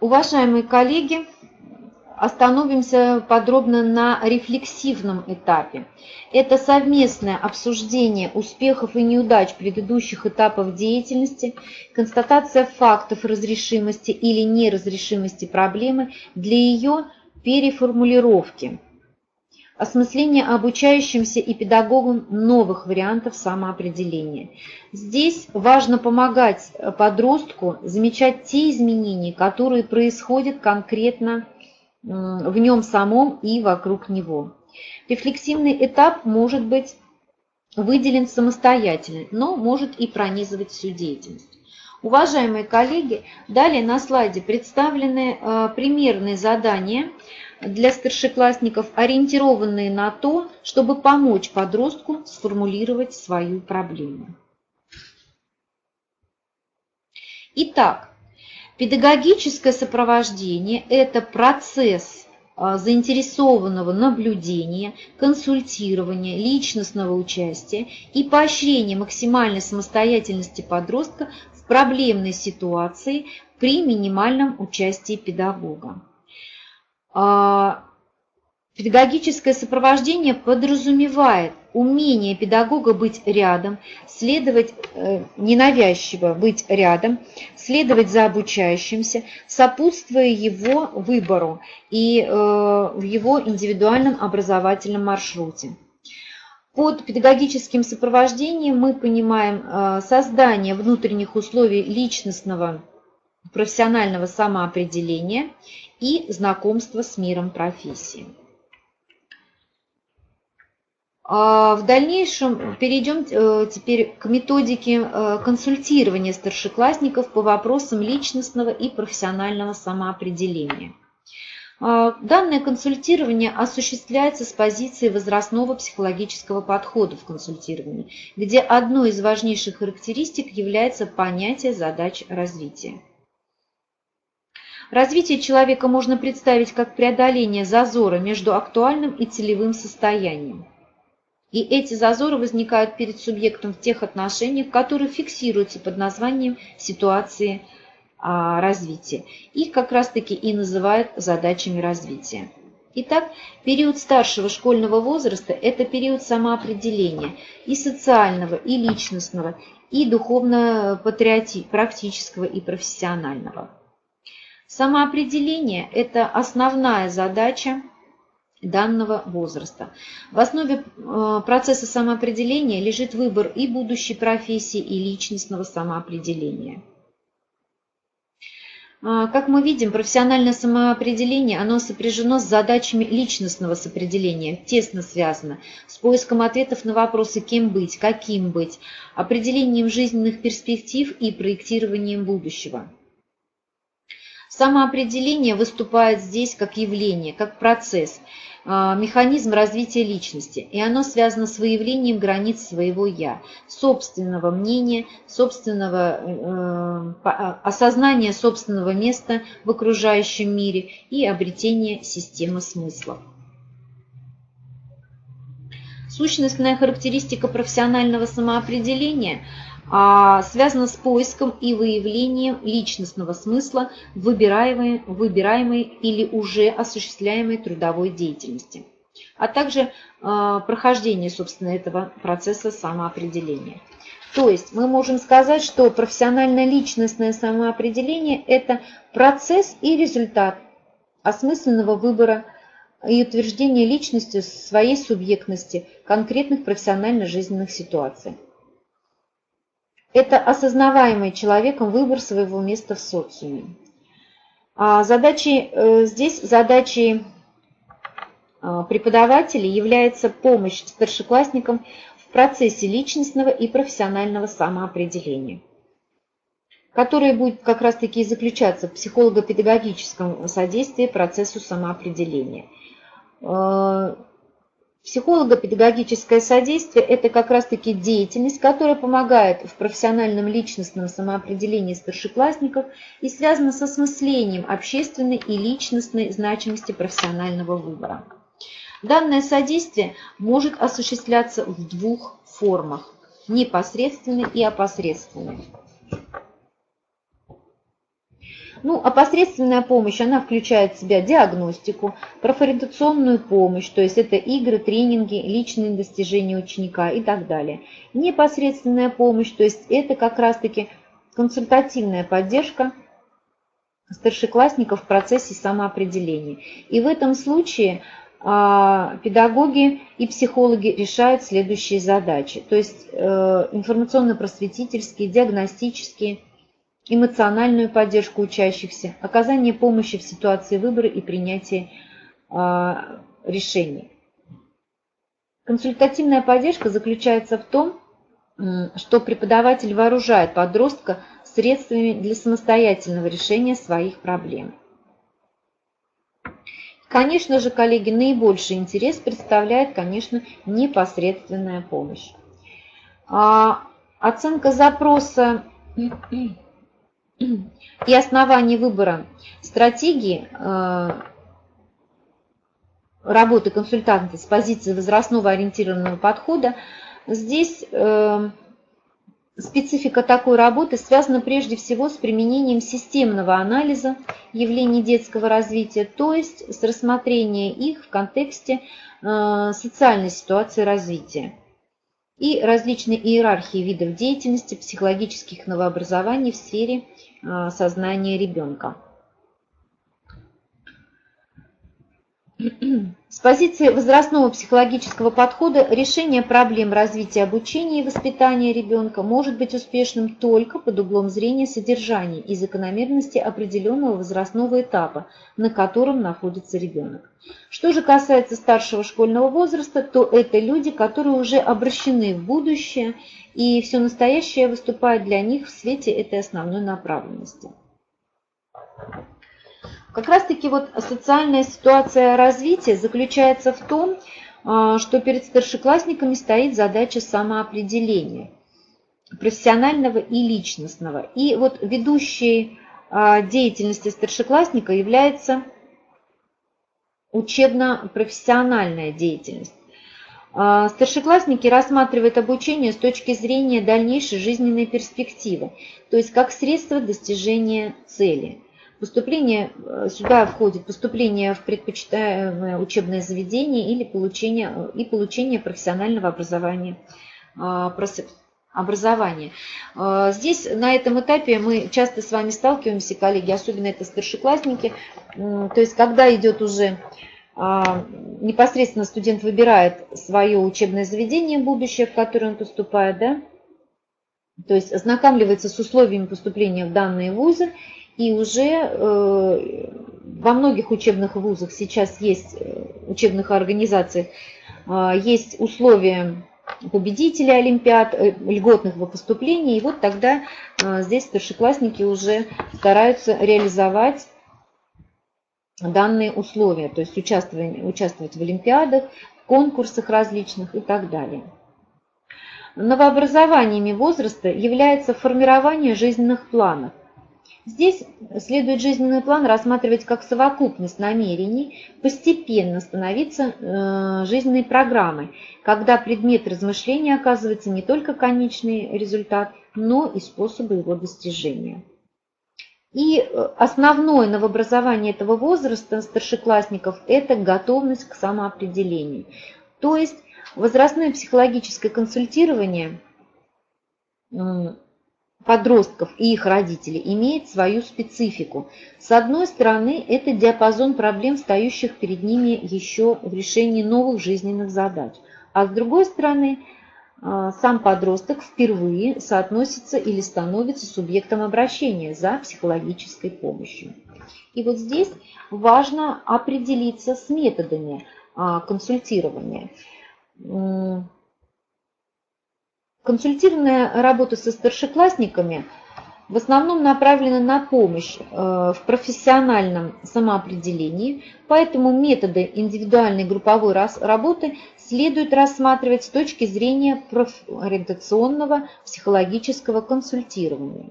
Уважаемые коллеги, остановимся подробно на рефлексивном этапе. Это совместное обсуждение успехов и неудач предыдущих этапов деятельности, констатация фактов разрешимости или неразрешимости проблемы для ее переформулировки, осмысление обучающимся и педагогам новых вариантов самоопределения. Здесь важно помогать подростку замечать те изменения, которые происходят конкретно в нем самом и вокруг него. Рефлексивный этап может быть выделен самостоятельно, но может и пронизывать всю деятельность. Уважаемые коллеги, далее на слайде представлены э, примерные задания для старшеклассников, ориентированные на то, чтобы помочь подростку сформулировать свою проблему. Итак, педагогическое сопровождение – это процесс э, заинтересованного наблюдения, консультирования, личностного участия и поощрения максимальной самостоятельности подростка проблемной ситуации при минимальном участии педагога. А, педагогическое сопровождение подразумевает умение педагога быть рядом, следовать э, ненавязчиво быть рядом, следовать за обучающимся, сопутствуя его выбору и э, в его индивидуальном образовательном маршруте. Под педагогическим сопровождением мы понимаем э, создание внутренних условий личностного профессионального самоопределения и знакомства с миром профессии. А в дальнейшем перейдем э, теперь к методике э, консультирования старшеклассников по вопросам личностного и профессионального самоопределения. А, данное консультирование осуществляется с позиции возрастного психологического подхода в консультировании, где одной из важнейших характеристик является понятие задач развития. Развитие человека можно представить как преодоление зазора между актуальным и целевым состоянием. И эти зазоры возникают перед субъектом в тех отношениях, которые фиксируются под названием ситуации развития. Их как раз-таки и называют задачами развития. Итак, период старшего школьного возраста – это период самоопределения и социального, и личностного, и духовно-практического, и профессионального. Самоопределение – это основная задача данного возраста. В основе э, процесса самоопределения лежит выбор и будущей профессии, и личностного самоопределения. А, как мы видим, профессиональное самоопределение, оно сопряжено с задачами личностного сопределения, тесно связано с поиском ответов на вопросы «кем быть?», «каким быть?», определением жизненных перспектив и проектированием будущего. Самоопределение выступает здесь как явление, как процесс – механизм развития личности, и оно связано с выявлением границ своего «я», собственного мнения, собственного э, а, осознания собственного места в окружающем мире и обретения системы смыслов. Сущностная характеристика профессионального самоопределения – а, связано с поиском и выявлением личностного смысла выбираемой, выбираемой или уже осуществляемой трудовой деятельности, а также а, прохождение, собственно, этого процесса самоопределения. То есть мы можем сказать, что профессионально-личностное самоопределение – это процесс и результат осмысленного выбора и утверждения личности своей субъектности конкретных профессионально-жизненных ситуаций. Это осознаваемый человеком выбор своего места в социуме. А задачей, э, здесь задачей а, преподавателей является помощь старшеклассникам в процессе личностного и профессионального самоопределения, которое будет как раз-таки заключаться в психолого-педагогическом содействии процессу самоопределения. Психолого-педагогическое содействие – это как раз-таки деятельность, которая помогает в профессиональном личностном самоопределении старшеклассников и связана с осмыслением общественной и личностной значимости профессионального выбора. Данное содействие может осуществляться в двух формах – непосредственной и опосредственной. Ну, опосредственная помощь, она включает в себя диагностику, профориентационную помощь, то есть это игры, тренинги, личные достижения ученика и так далее. Непосредственная помощь, то есть это как раз-таки консультативная поддержка старшеклассников в процессе самоопределения. И в этом случае а, педагоги и психологи решают следующие задачи, то есть э, информационно-просветительские, диагностические, эмоциональную поддержку учащихся, оказание помощи в ситуации выбора и принятия э, решений. Консультативная поддержка заключается в том, что преподаватель вооружает подростка средствами для самостоятельного решения своих проблем. Конечно же, коллеги, наибольший интерес представляет, конечно, непосредственная помощь. А, оценка запроса и оснований выбора стратегии э, работы консультанта с позиции возрастного ориентированного подхода, здесь э, специфика такой работы связана прежде всего с применением системного анализа явлений детского развития, то есть с рассмотрением их в контексте э, социальной ситуации развития и различной иерархии видов деятельности психологических новообразований в сфере а, сознания ребенка. С позиции возрастного психологического подхода решение проблем развития обучения и воспитания ребенка может быть успешным только под углом зрения содержания и закономерности определенного возрастного этапа, на котором находится ребенок. Что же касается старшего школьного возраста, то это люди, которые уже обращены в будущее, и все настоящее выступает для них в свете этой основной направленности. Как раз-таки вот социальная ситуация развития заключается в том, а, что перед старшеклассниками стоит задача самоопределения профессионального и личностного. И вот ведущей а, деятельности старшеклассника является учебно-профессиональная деятельность. А, старшеклассники рассматривают обучение с точки зрения дальнейшей жизненной перспективы, то есть как средство достижения цели – поступление, э, сюда входит поступление в предпочитаемое учебное заведение или получение, и получение профессионального образования. А, образования. А, здесь на этом этапе мы часто с вами сталкиваемся, коллеги, особенно это старшеклассники, то есть когда идет уже а, непосредственно студент выбирает свое учебное заведение будущее, в которое он поступает, да, то есть ознакомливается с условиями поступления в данные вузы, и уже э, во многих учебных вузах сейчас есть, э, учебных организациях, э, есть условия победителя Олимпиад, льготных во поступлении, и вот тогда здесь старшеклассники уже стараются реализовать данные условия, то есть участвовать, участвовать в Олимпиадах, конкурсах различных и так далее. Новообразованиями возраста является формирование жизненных планов. Здесь следует жизненный план рассматривать как совокупность намерений, постепенно становиться э, жизненной программой, когда предмет размышления оказывается не только конечный результат, но и способы его достижения. И э, основное новообразование этого возраста старшеклассников – это готовность к самоопределению. То есть Возрастное психологическое консультирование подростков и их родителей имеет свою специфику. С одной стороны, это диапазон проблем, стоящих перед ними еще в решении новых жизненных задач. А с другой стороны, а, сам подросток впервые соотносится или становится субъектом обращения за психологической помощью. И вот здесь важно определиться с методами а, консультирования. Консультированная работа со старшеклассниками в основном направлена на помощь э, в профессиональном самоопределении, поэтому методы индивидуальной групповой работы следует рассматривать с точки зрения профориентационного психологического консультирования.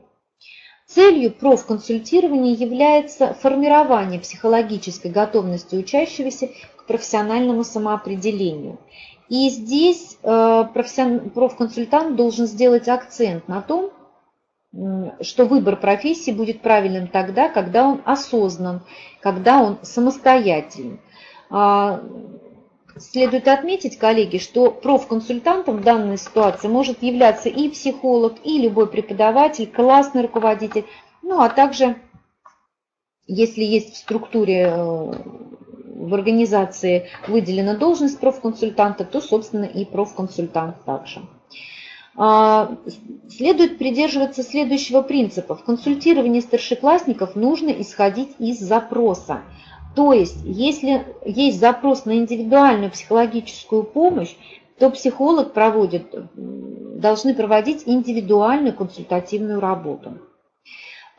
Целью профконсультирования является формирование психологической готовности учащегося к профессиональному самоопределению – и здесь э, профконсультант должен сделать акцент на том, что выбор профессии будет правильным тогда, когда он осознан, когда он самостоятельный. А, следует отметить, коллеги, что профконсультантом в данной ситуации может являться и психолог, и любой преподаватель, классный руководитель, ну а также, если есть в структуре э, в организации выделена должность профконсультанта, то, собственно, и профконсультант также. А, следует придерживаться следующего принципа. В консультировании старшеклассников нужно исходить из запроса. То есть, если есть запрос на индивидуальную психологическую помощь, то психолог проводит, должны проводить индивидуальную консультативную работу.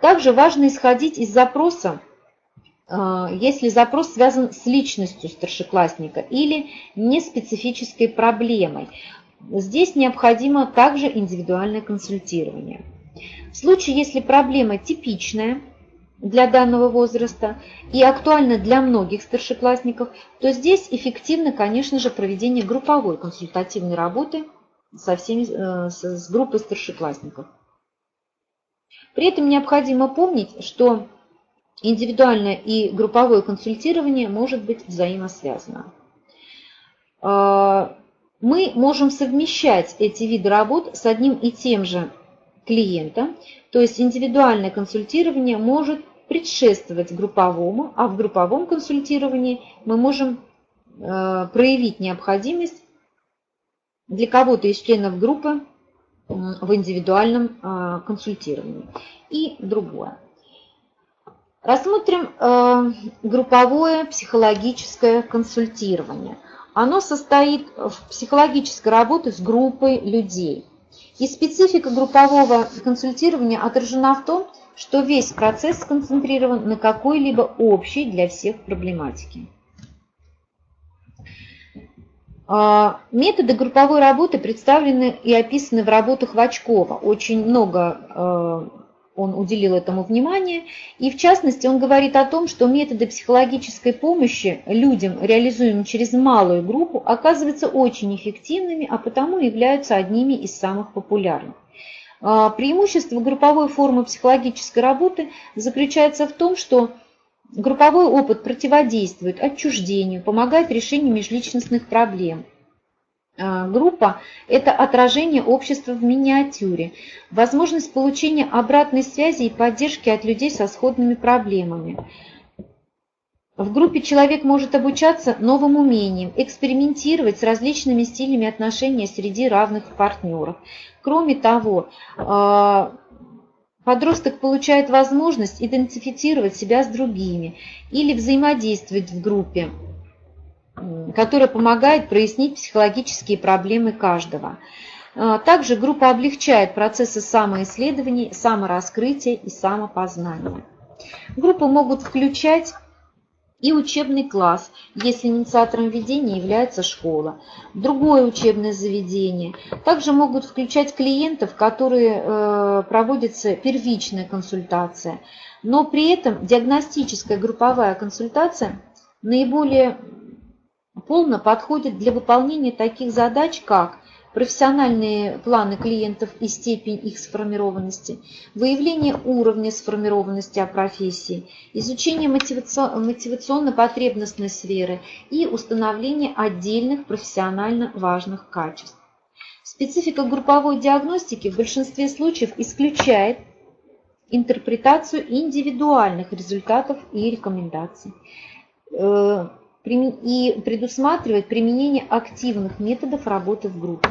Также важно исходить из запроса если запрос связан с личностью старшеклассника или неспецифической проблемой. Здесь необходимо также индивидуальное консультирование. В случае, если проблема типичная для данного возраста и актуальна для многих старшеклассников, то здесь эффективно, конечно же, проведение групповой консультативной работы со всеми, э, с группой старшеклассников. При этом необходимо помнить, что Индивидуальное и групповое консультирование может быть взаимосвязано. А, мы можем совмещать эти виды работ с одним и тем же клиентом, то есть индивидуальное консультирование может предшествовать групповому, а в групповом консультировании мы можем а, проявить необходимость для кого-то из членов группы в индивидуальном а, консультировании и другое. Рассмотрим э, групповое психологическое консультирование. Оно состоит в психологической работе с группой людей. И специфика группового консультирования отражена в том, что весь процесс сконцентрирован на какой-либо общей для всех проблематике. А, методы групповой работы представлены и описаны в работах Вачкова. Очень много э, он уделил этому внимание. И в частности, он говорит о том, что методы психологической помощи людям, реализуемые через малую группу, оказываются очень эффективными, а потому являются одними из самых популярных. А, преимущество групповой формы психологической работы заключается в том, что групповой опыт противодействует отчуждению, помогает решению межличностных проблем. А, группа – это отражение общества в миниатюре, возможность получения обратной связи и поддержки от людей со сходными проблемами. В группе человек может обучаться новым умениям, экспериментировать с различными стилями отношения среди равных партнеров. Кроме того, а, подросток получает возможность идентифицировать себя с другими или взаимодействовать в группе, которая помогает прояснить психологические проблемы каждого. А, также группа облегчает процессы самоисследований, самораскрытия и самопознания. Группы могут включать и учебный класс, если инициатором ведения является школа, другое учебное заведение. Также могут включать клиентов, которые э, проводится первичная консультация, но при этом диагностическая групповая консультация наиболее полно подходит для выполнения таких задач, как профессиональные планы клиентов и степень их сформированности, выявление уровня сформированности о профессии, изучение мотивационно-потребностной сферы и установление отдельных профессионально важных качеств. Специфика групповой диагностики в большинстве случаев исключает интерпретацию индивидуальных результатов и рекомендаций э, и предусматривает применение активных методов работы в группе.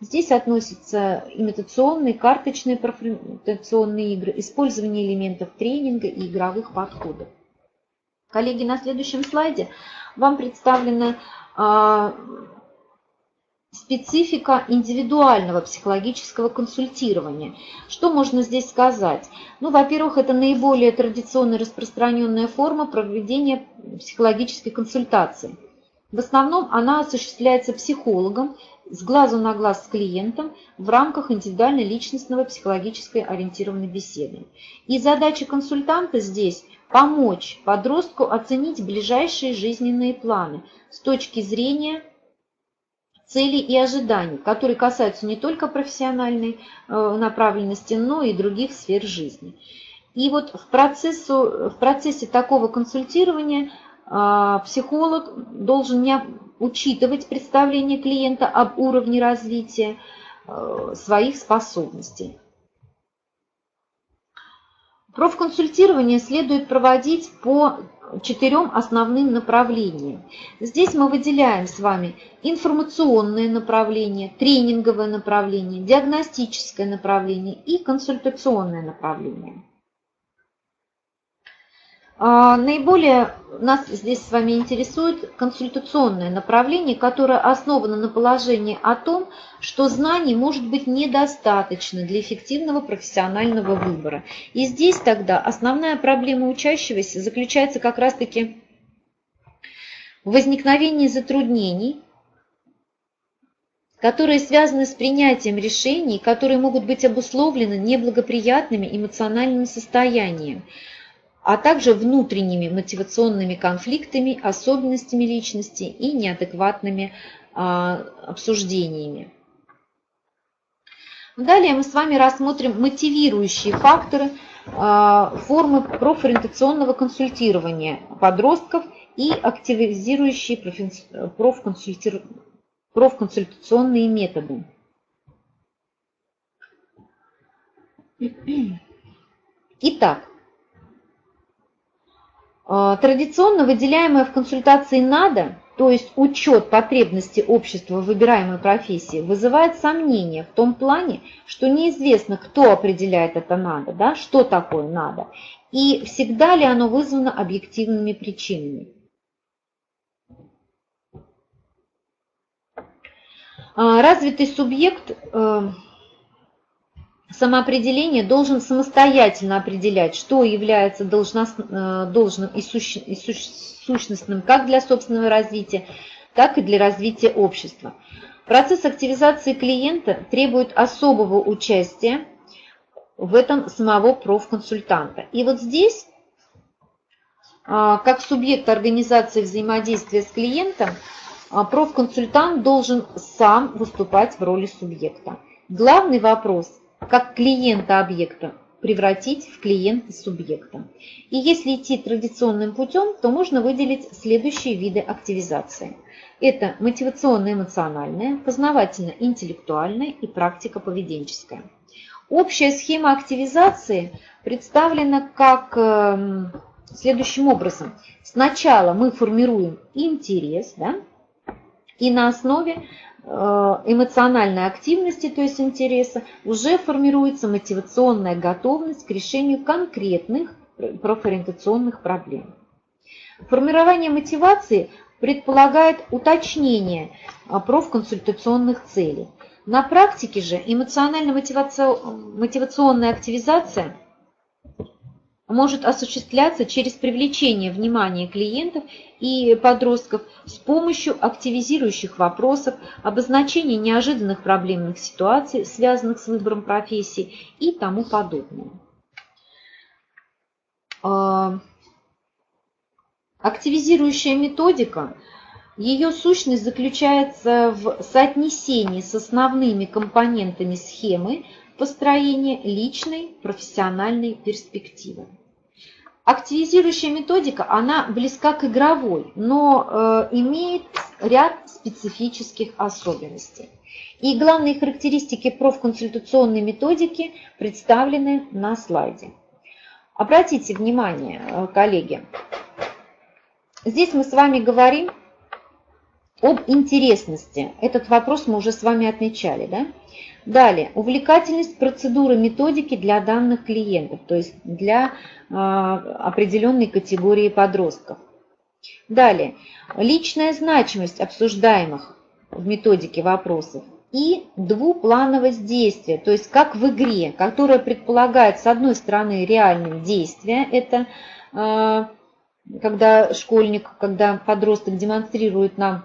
Здесь относятся имитационные, карточные, профориентационные игры, использование элементов тренинга и игровых подходов. Коллеги, на следующем слайде вам представлены а, специфика индивидуального психологического консультирования. Что можно здесь сказать? Ну, во-первых, это наиболее традиционная распространенная форма проведения психологической консультации. В основном она осуществляется психологом с глазу на глаз с клиентом в рамках индивидуальной личностного психологической ориентированной беседы. И задача консультанта здесь – помочь подростку оценить ближайшие жизненные планы с точки зрения целей и ожиданий, которые касаются не только профессиональной э, направленности, но и других сфер жизни. И вот в, процессу, в процессе такого консультирования э, психолог должен не учитывать представление клиента об уровне развития э, своих способностей. Профконсультирование следует проводить по четырем основным направлениям. Здесь мы выделяем с вами информационное направление, тренинговое направление, диагностическое направление и консультационное направление. А, наиболее нас здесь с вами интересует консультационное направление, которое основано на положении о том, что знаний может быть недостаточно для эффективного профессионального выбора. И здесь тогда основная проблема учащегося заключается как раз-таки в возникновении затруднений, которые связаны с принятием решений, которые могут быть обусловлены неблагоприятными эмоциональным состоянием – а также внутренними мотивационными конфликтами, особенностями личности и неадекватными а, обсуждениями. Далее мы с вами рассмотрим мотивирующие факторы а, формы профориентационного консультирования подростков и активизирующие профконсультационные методы. Итак, традиционно выделяемое в консультации «надо», то есть учет потребностей общества в выбираемой профессии, вызывает сомнения в том плане, что неизвестно, кто определяет это «надо», да, что такое «надо», и всегда ли оно вызвано объективными причинами. А, развитый субъект э, самоопределение должен самостоятельно определять, что является э, должным и сущностным как для собственного развития, так и для развития общества. Процесс активизации клиента требует особого участия в этом самого профконсультанта. И вот здесь, а, как субъект организации взаимодействия с клиентом, а, профконсультант должен сам выступать в роли субъекта. Главный вопрос как клиента объекта превратить в клиента субъекта. И если идти традиционным путем, то можно выделить следующие виды активизации. Это мотивационно-эмоциональная, познавательно-интеллектуальная и практика-поведенческая. Общая схема активизации представлена как эм, следующим образом. Сначала мы формируем интерес, да, и на основе эмоциональной активности, то есть интереса, уже формируется мотивационная готовность к решению конкретных профориентационных проблем. Формирование мотивации предполагает уточнение э, профконсультационных целей. На практике же эмоционально-мотивационная активизация может осуществляться через привлечение внимания клиентов и подростков с помощью активизирующих вопросов, обозначения неожиданных проблемных ситуаций, связанных с выбором профессии и тому подобное. А, активизирующая методика, ее сущность заключается в соотнесении с основными компонентами схемы построения личной профессиональной перспективы. Активизирующая методика, она близка к игровой, но э, имеет ряд специфических особенностей. И главные характеристики профконсультационной методики представлены на слайде. Обратите внимание, э, коллеги, здесь мы с вами говорим об интересности. Этот вопрос мы уже с вами отмечали. Да? Далее, увлекательность процедуры методики для данных клиентов, то есть для э, определенной категории подростков. Далее, личная значимость обсуждаемых в методике вопросов и двуплановость действия, то есть как в игре, которая предполагает с одной стороны реальные действия, это э, когда школьник, когда подросток демонстрирует нам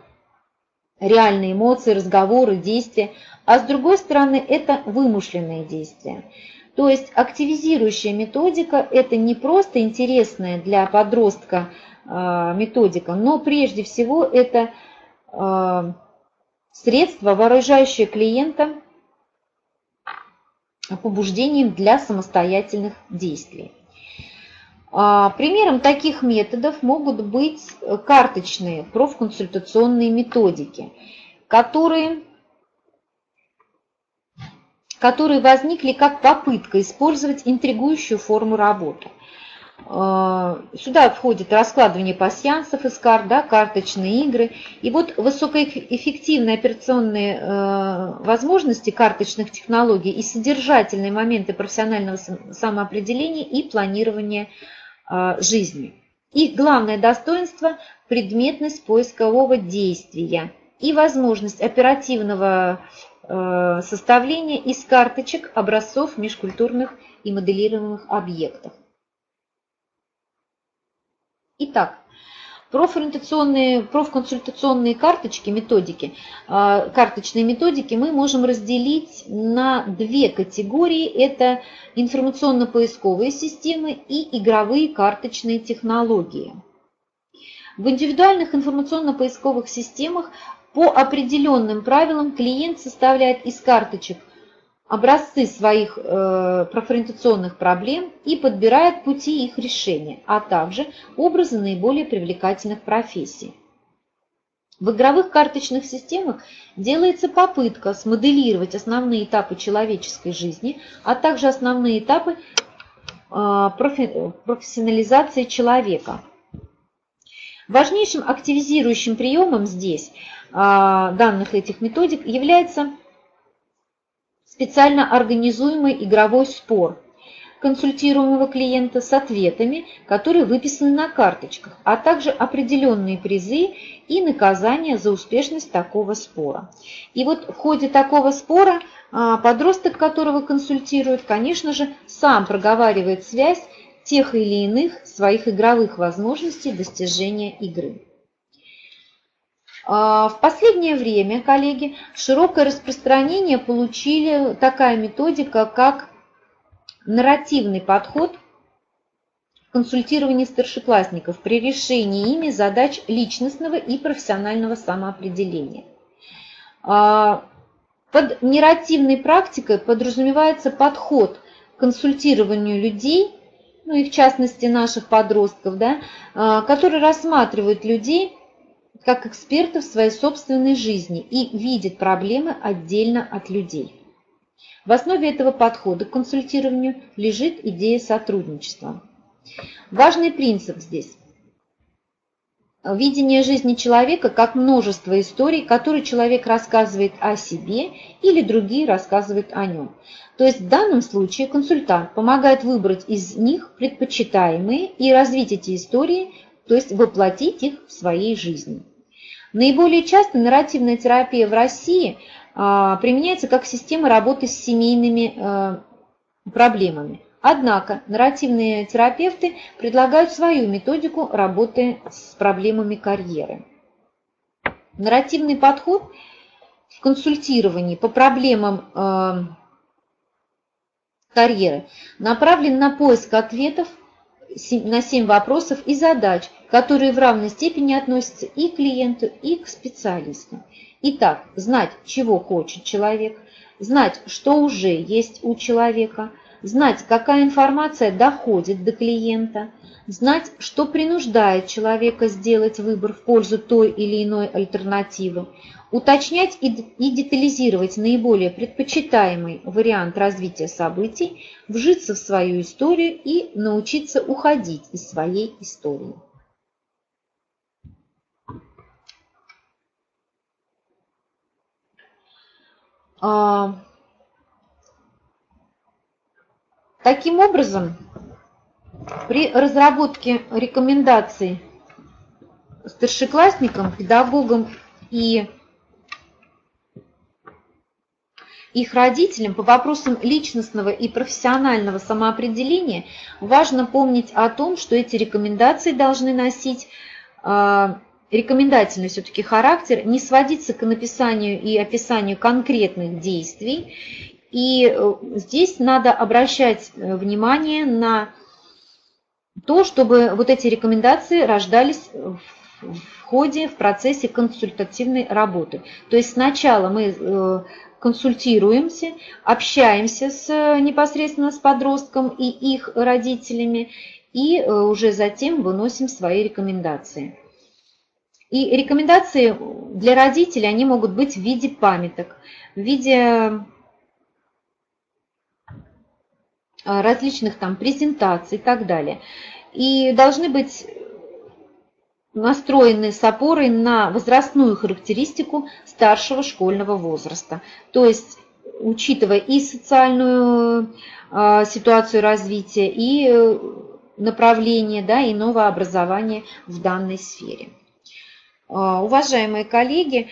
реальные эмоции, разговоры, действия, а с другой стороны это вымышленные действия. То есть активизирующая методика – это не просто интересная для подростка а, методика, но прежде всего это а, средство, вооружающее клиента побуждением для самостоятельных действий. А, примером таких методов могут быть карточные профконсультационные методики, которые, которые возникли как попытка использовать интригующую форму работы. А, сюда входит раскладывание пассиансов из карт, да, карточные игры. И вот высокоэффективные операционные э, возможности карточных технологий и содержательные моменты профессионального самоопределения и планирования а, жизни. Их главное достоинство – предметность поискового действия и возможность оперативного э, составления из карточек образцов межкультурных и моделируемых объектов. Итак, Профориентационные, профконсультационные карточки, методики, а, карточные методики мы можем разделить на две категории. Это информационно-поисковые системы и игровые карточные технологии. В индивидуальных информационно-поисковых системах по определенным правилам клиент составляет из карточек образцы своих э, профориентационных проблем и подбирает пути их решения, а также образы наиболее привлекательных профессий. В игровых карточных системах делается попытка смоделировать основные этапы человеческой жизни, а также основные этапы э, профессионализации человека. Важнейшим активизирующим приемом здесь э, данных этих методик является специально организуемый игровой спор консультируемого клиента с ответами, которые выписаны на карточках, а также определенные призы и наказания за успешность такого спора. И вот в ходе такого спора а, подросток, которого консультируют, конечно же, сам проговаривает связь тех или иных своих игровых возможностей достижения игры. А, в последнее время, коллеги, широкое распространение получили такая методика, как нарративный подход в консультировании старшеклассников при решении ими задач личностного и профессионального самоопределения. А, Под нейротивной практикой подразумевается подход к консультированию людей, ну и в частности наших подростков, да, а, которые рассматривают людей как экспертов своей собственной жизни и видят проблемы отдельно от людей. В основе этого подхода к консультированию лежит идея сотрудничества. Важный принцип здесь видение жизни человека как множество историй, которые человек рассказывает о себе или другие рассказывают о нем. То есть в данном случае консультант помогает выбрать из них предпочитаемые и развить эти истории, то есть воплотить их в своей жизни. Наиболее часто нарративная терапия в России а, применяется как система работы с семейными а, проблемами. Однако нарративные терапевты предлагают свою методику работы с проблемами карьеры. Нарративный подход в консультировании по проблемам э, карьеры направлен на поиск ответов на 7 вопросов и задач, которые в равной степени относятся и к клиенту, и к специалисту. Итак, знать, чего хочет человек, знать, что уже есть у человека – знать, какая информация доходит до клиента, знать, что принуждает человека сделать выбор в пользу той или иной альтернативы, уточнять и детализировать наиболее предпочитаемый вариант развития событий, вжиться в свою историю и научиться уходить из своей истории. Таким образом, при разработке рекомендаций старшеклассникам, педагогам и их родителям по вопросам личностного и профессионального самоопределения важно помнить о том, что эти рекомендации должны носить э, рекомендательный все-таки характер, не сводиться к написанию и описанию конкретных действий и э, здесь надо обращать э, внимание на то, чтобы вот эти рекомендации рождались в ходе, в процессе консультативной работы. То есть сначала мы э, консультируемся, общаемся с, непосредственно с подростком и их родителями, и уже затем выносим свои рекомендации. И рекомендации для родителей, они могут быть в виде памяток, в виде А, различных там презентаций и так далее. И должны быть настроены с опорой на возрастную характеристику старшего школьного возраста. То есть учитывая и социальную э, ситуацию развития, и э, направление, да, и новое образование в данной сфере. Э, уважаемые коллеги,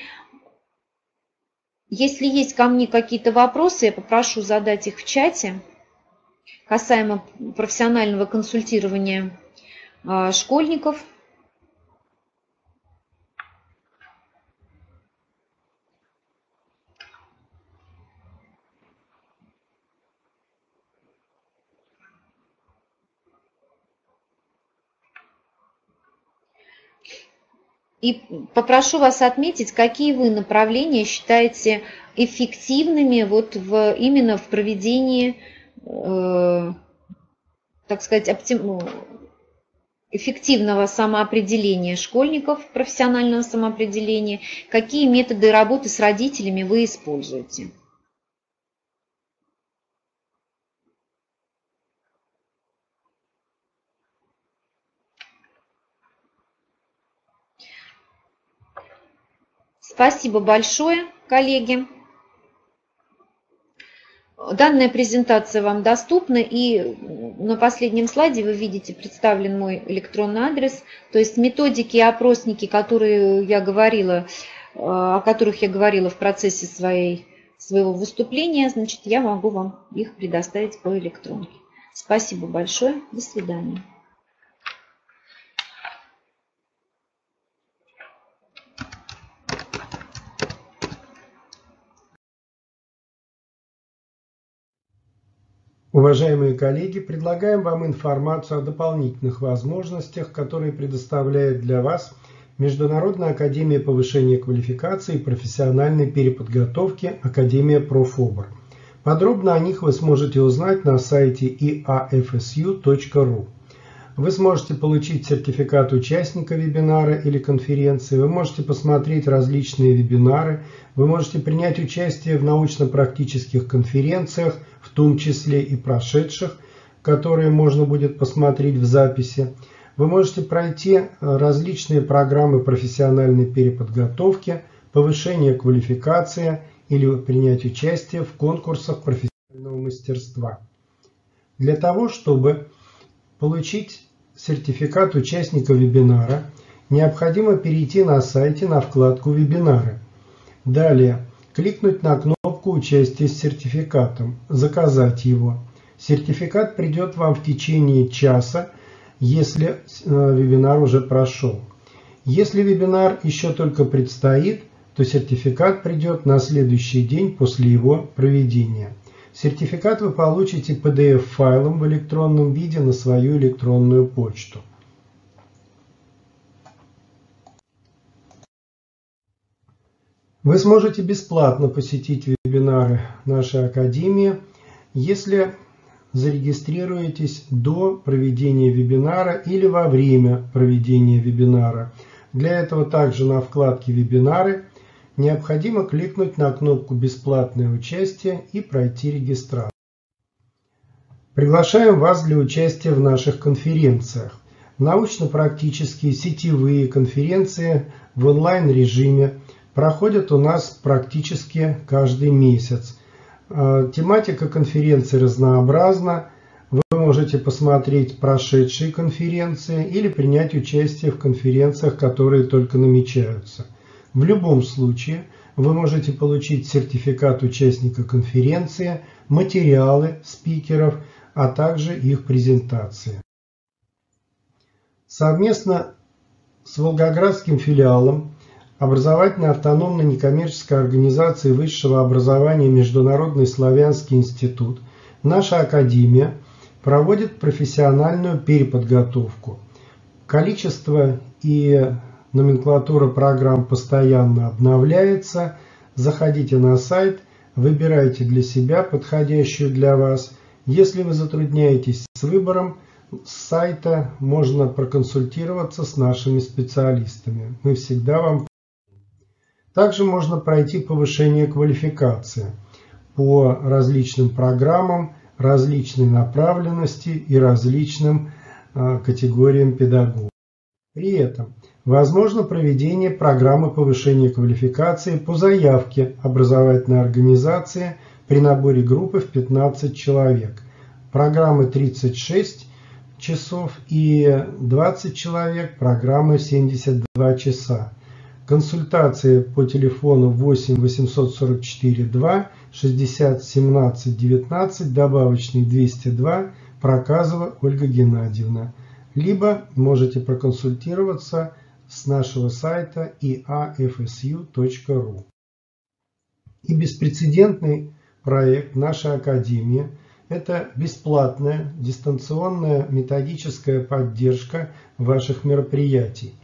если есть ко мне какие-то вопросы, я попрошу задать их в чате касаемо профессионального консультирования а, школьников. И попрошу вас отметить, какие вы направления считаете эффективными вот в, именно в проведении Э, так сказать, оптим... Ну, эффективного самоопределения школьников, профессионального самоопределения, какие методы работы с родителями вы используете. Спасибо большое, коллеги. Данная презентация вам доступна, и на последнем слайде вы видите представлен мой электронный адрес, то есть методики и опросники, которые я говорила, о которых я говорила в процессе своей, своего выступления, значит, я могу вам их предоставить по электронке. Спасибо большое, до свидания. Уважаемые коллеги, предлагаем вам информацию о дополнительных возможностях, которые предоставляет для вас Международная академия повышения квалификации и профессиональной переподготовки Академия Профобр. Подробно о них вы сможете узнать на сайте iafsu.ru. Вы сможете получить сертификат участника вебинара или конференции, вы можете посмотреть различные вебинары, вы можете принять участие в научно-практических конференциях, в том числе и прошедших, которые можно будет посмотреть в записи. Вы можете пройти э, различные программы профессиональной переподготовки, повышения квалификации или принять участие в конкурсах профессионального мастерства. Для того, чтобы получить сертификат участника вебинара, необходимо перейти на сайте на вкладку «Вебинары». Далее кликнуть на кнопку «Участие с сертификатом», заказать его. Сертификат придет вам в течение часа, если э, вебинар уже прошел. Если вебинар еще только предстоит, то сертификат придет на следующий день после его проведения. Сертификат вы получите PDF-файлом в электронном виде на свою электронную почту. Вы сможете бесплатно посетить вебинары нашей Академии, если зарегистрируетесь до проведения вебинара или во время проведения вебинара. Для этого также на вкладке «Вебинары» необходимо кликнуть на кнопку «Бесплатное участие» и пройти регистрацию. Приглашаем вас для участия в наших конференциях. Научно-практические сетевые конференции в онлайн-режиме проходят у нас практически каждый месяц. А, тематика конференции разнообразна. Вы можете посмотреть прошедшие конференции или принять участие в конференциях, которые только намечаются. В любом случае вы можете получить сертификат участника конференции, материалы спикеров, а также их презентации. Совместно с Волгоградским филиалом образовательной автономной некоммерческой организации высшего образования Международный славянский институт наша Академия проводит профессиональную переподготовку. Количество и Номенклатура программ постоянно обновляется. Заходите на сайт, выбирайте для себя подходящую для вас. Если вы затрудняетесь с выбором, с сайта можно проконсультироваться с нашими специалистами. Мы всегда вам также можно пройти повышение квалификации по различным программам, различной направленности и различным а, категориям педагогов. При этом Возможно проведение программы повышения квалификации по заявке образовательной организации при наборе группы в 15 человек. Программы 36 часов и 20 человек, программы 72 часа. Консультации по телефону 8 844 2 60 17 19, добавочный 202, Проказова Ольга Геннадьевна. Либо можете проконсультироваться с нашего сайта iafsu.ru. И беспрецедентный проект нашей Академии – это бесплатная дистанционная методическая поддержка ваших мероприятий.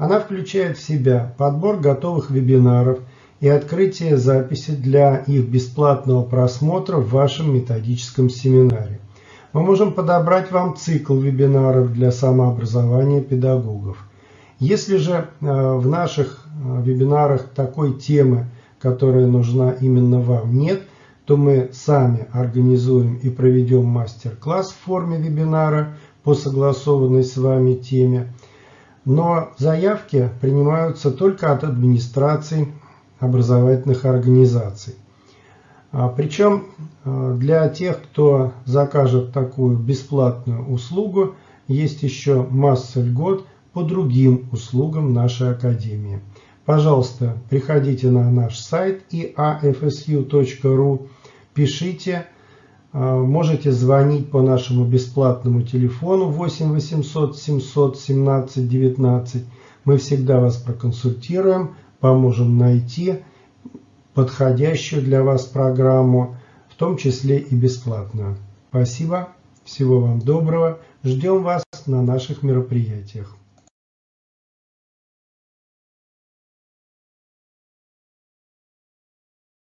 Она включает в себя подбор готовых вебинаров и открытие записи для их бесплатного просмотра в вашем методическом семинаре. Мы можем подобрать вам цикл вебинаров для самообразования педагогов – если же э, в наших э, вебинарах такой темы, которая нужна именно вам, нет, то мы сами организуем и проведем мастер-класс в форме вебинара по согласованной с вами теме. Но заявки принимаются только от администраций образовательных организаций. А, причем э, для тех, кто закажет такую бесплатную услугу, есть еще масса льгот, по другим услугам нашей Академии. Пожалуйста, приходите на наш сайт iafsu.ru, пишите, а, можете звонить по нашему бесплатному телефону 8 800 700 17 19. Мы всегда вас проконсультируем, поможем найти подходящую для вас программу, в том числе и бесплатную. Спасибо, всего вам доброго, ждем вас на наших мероприятиях.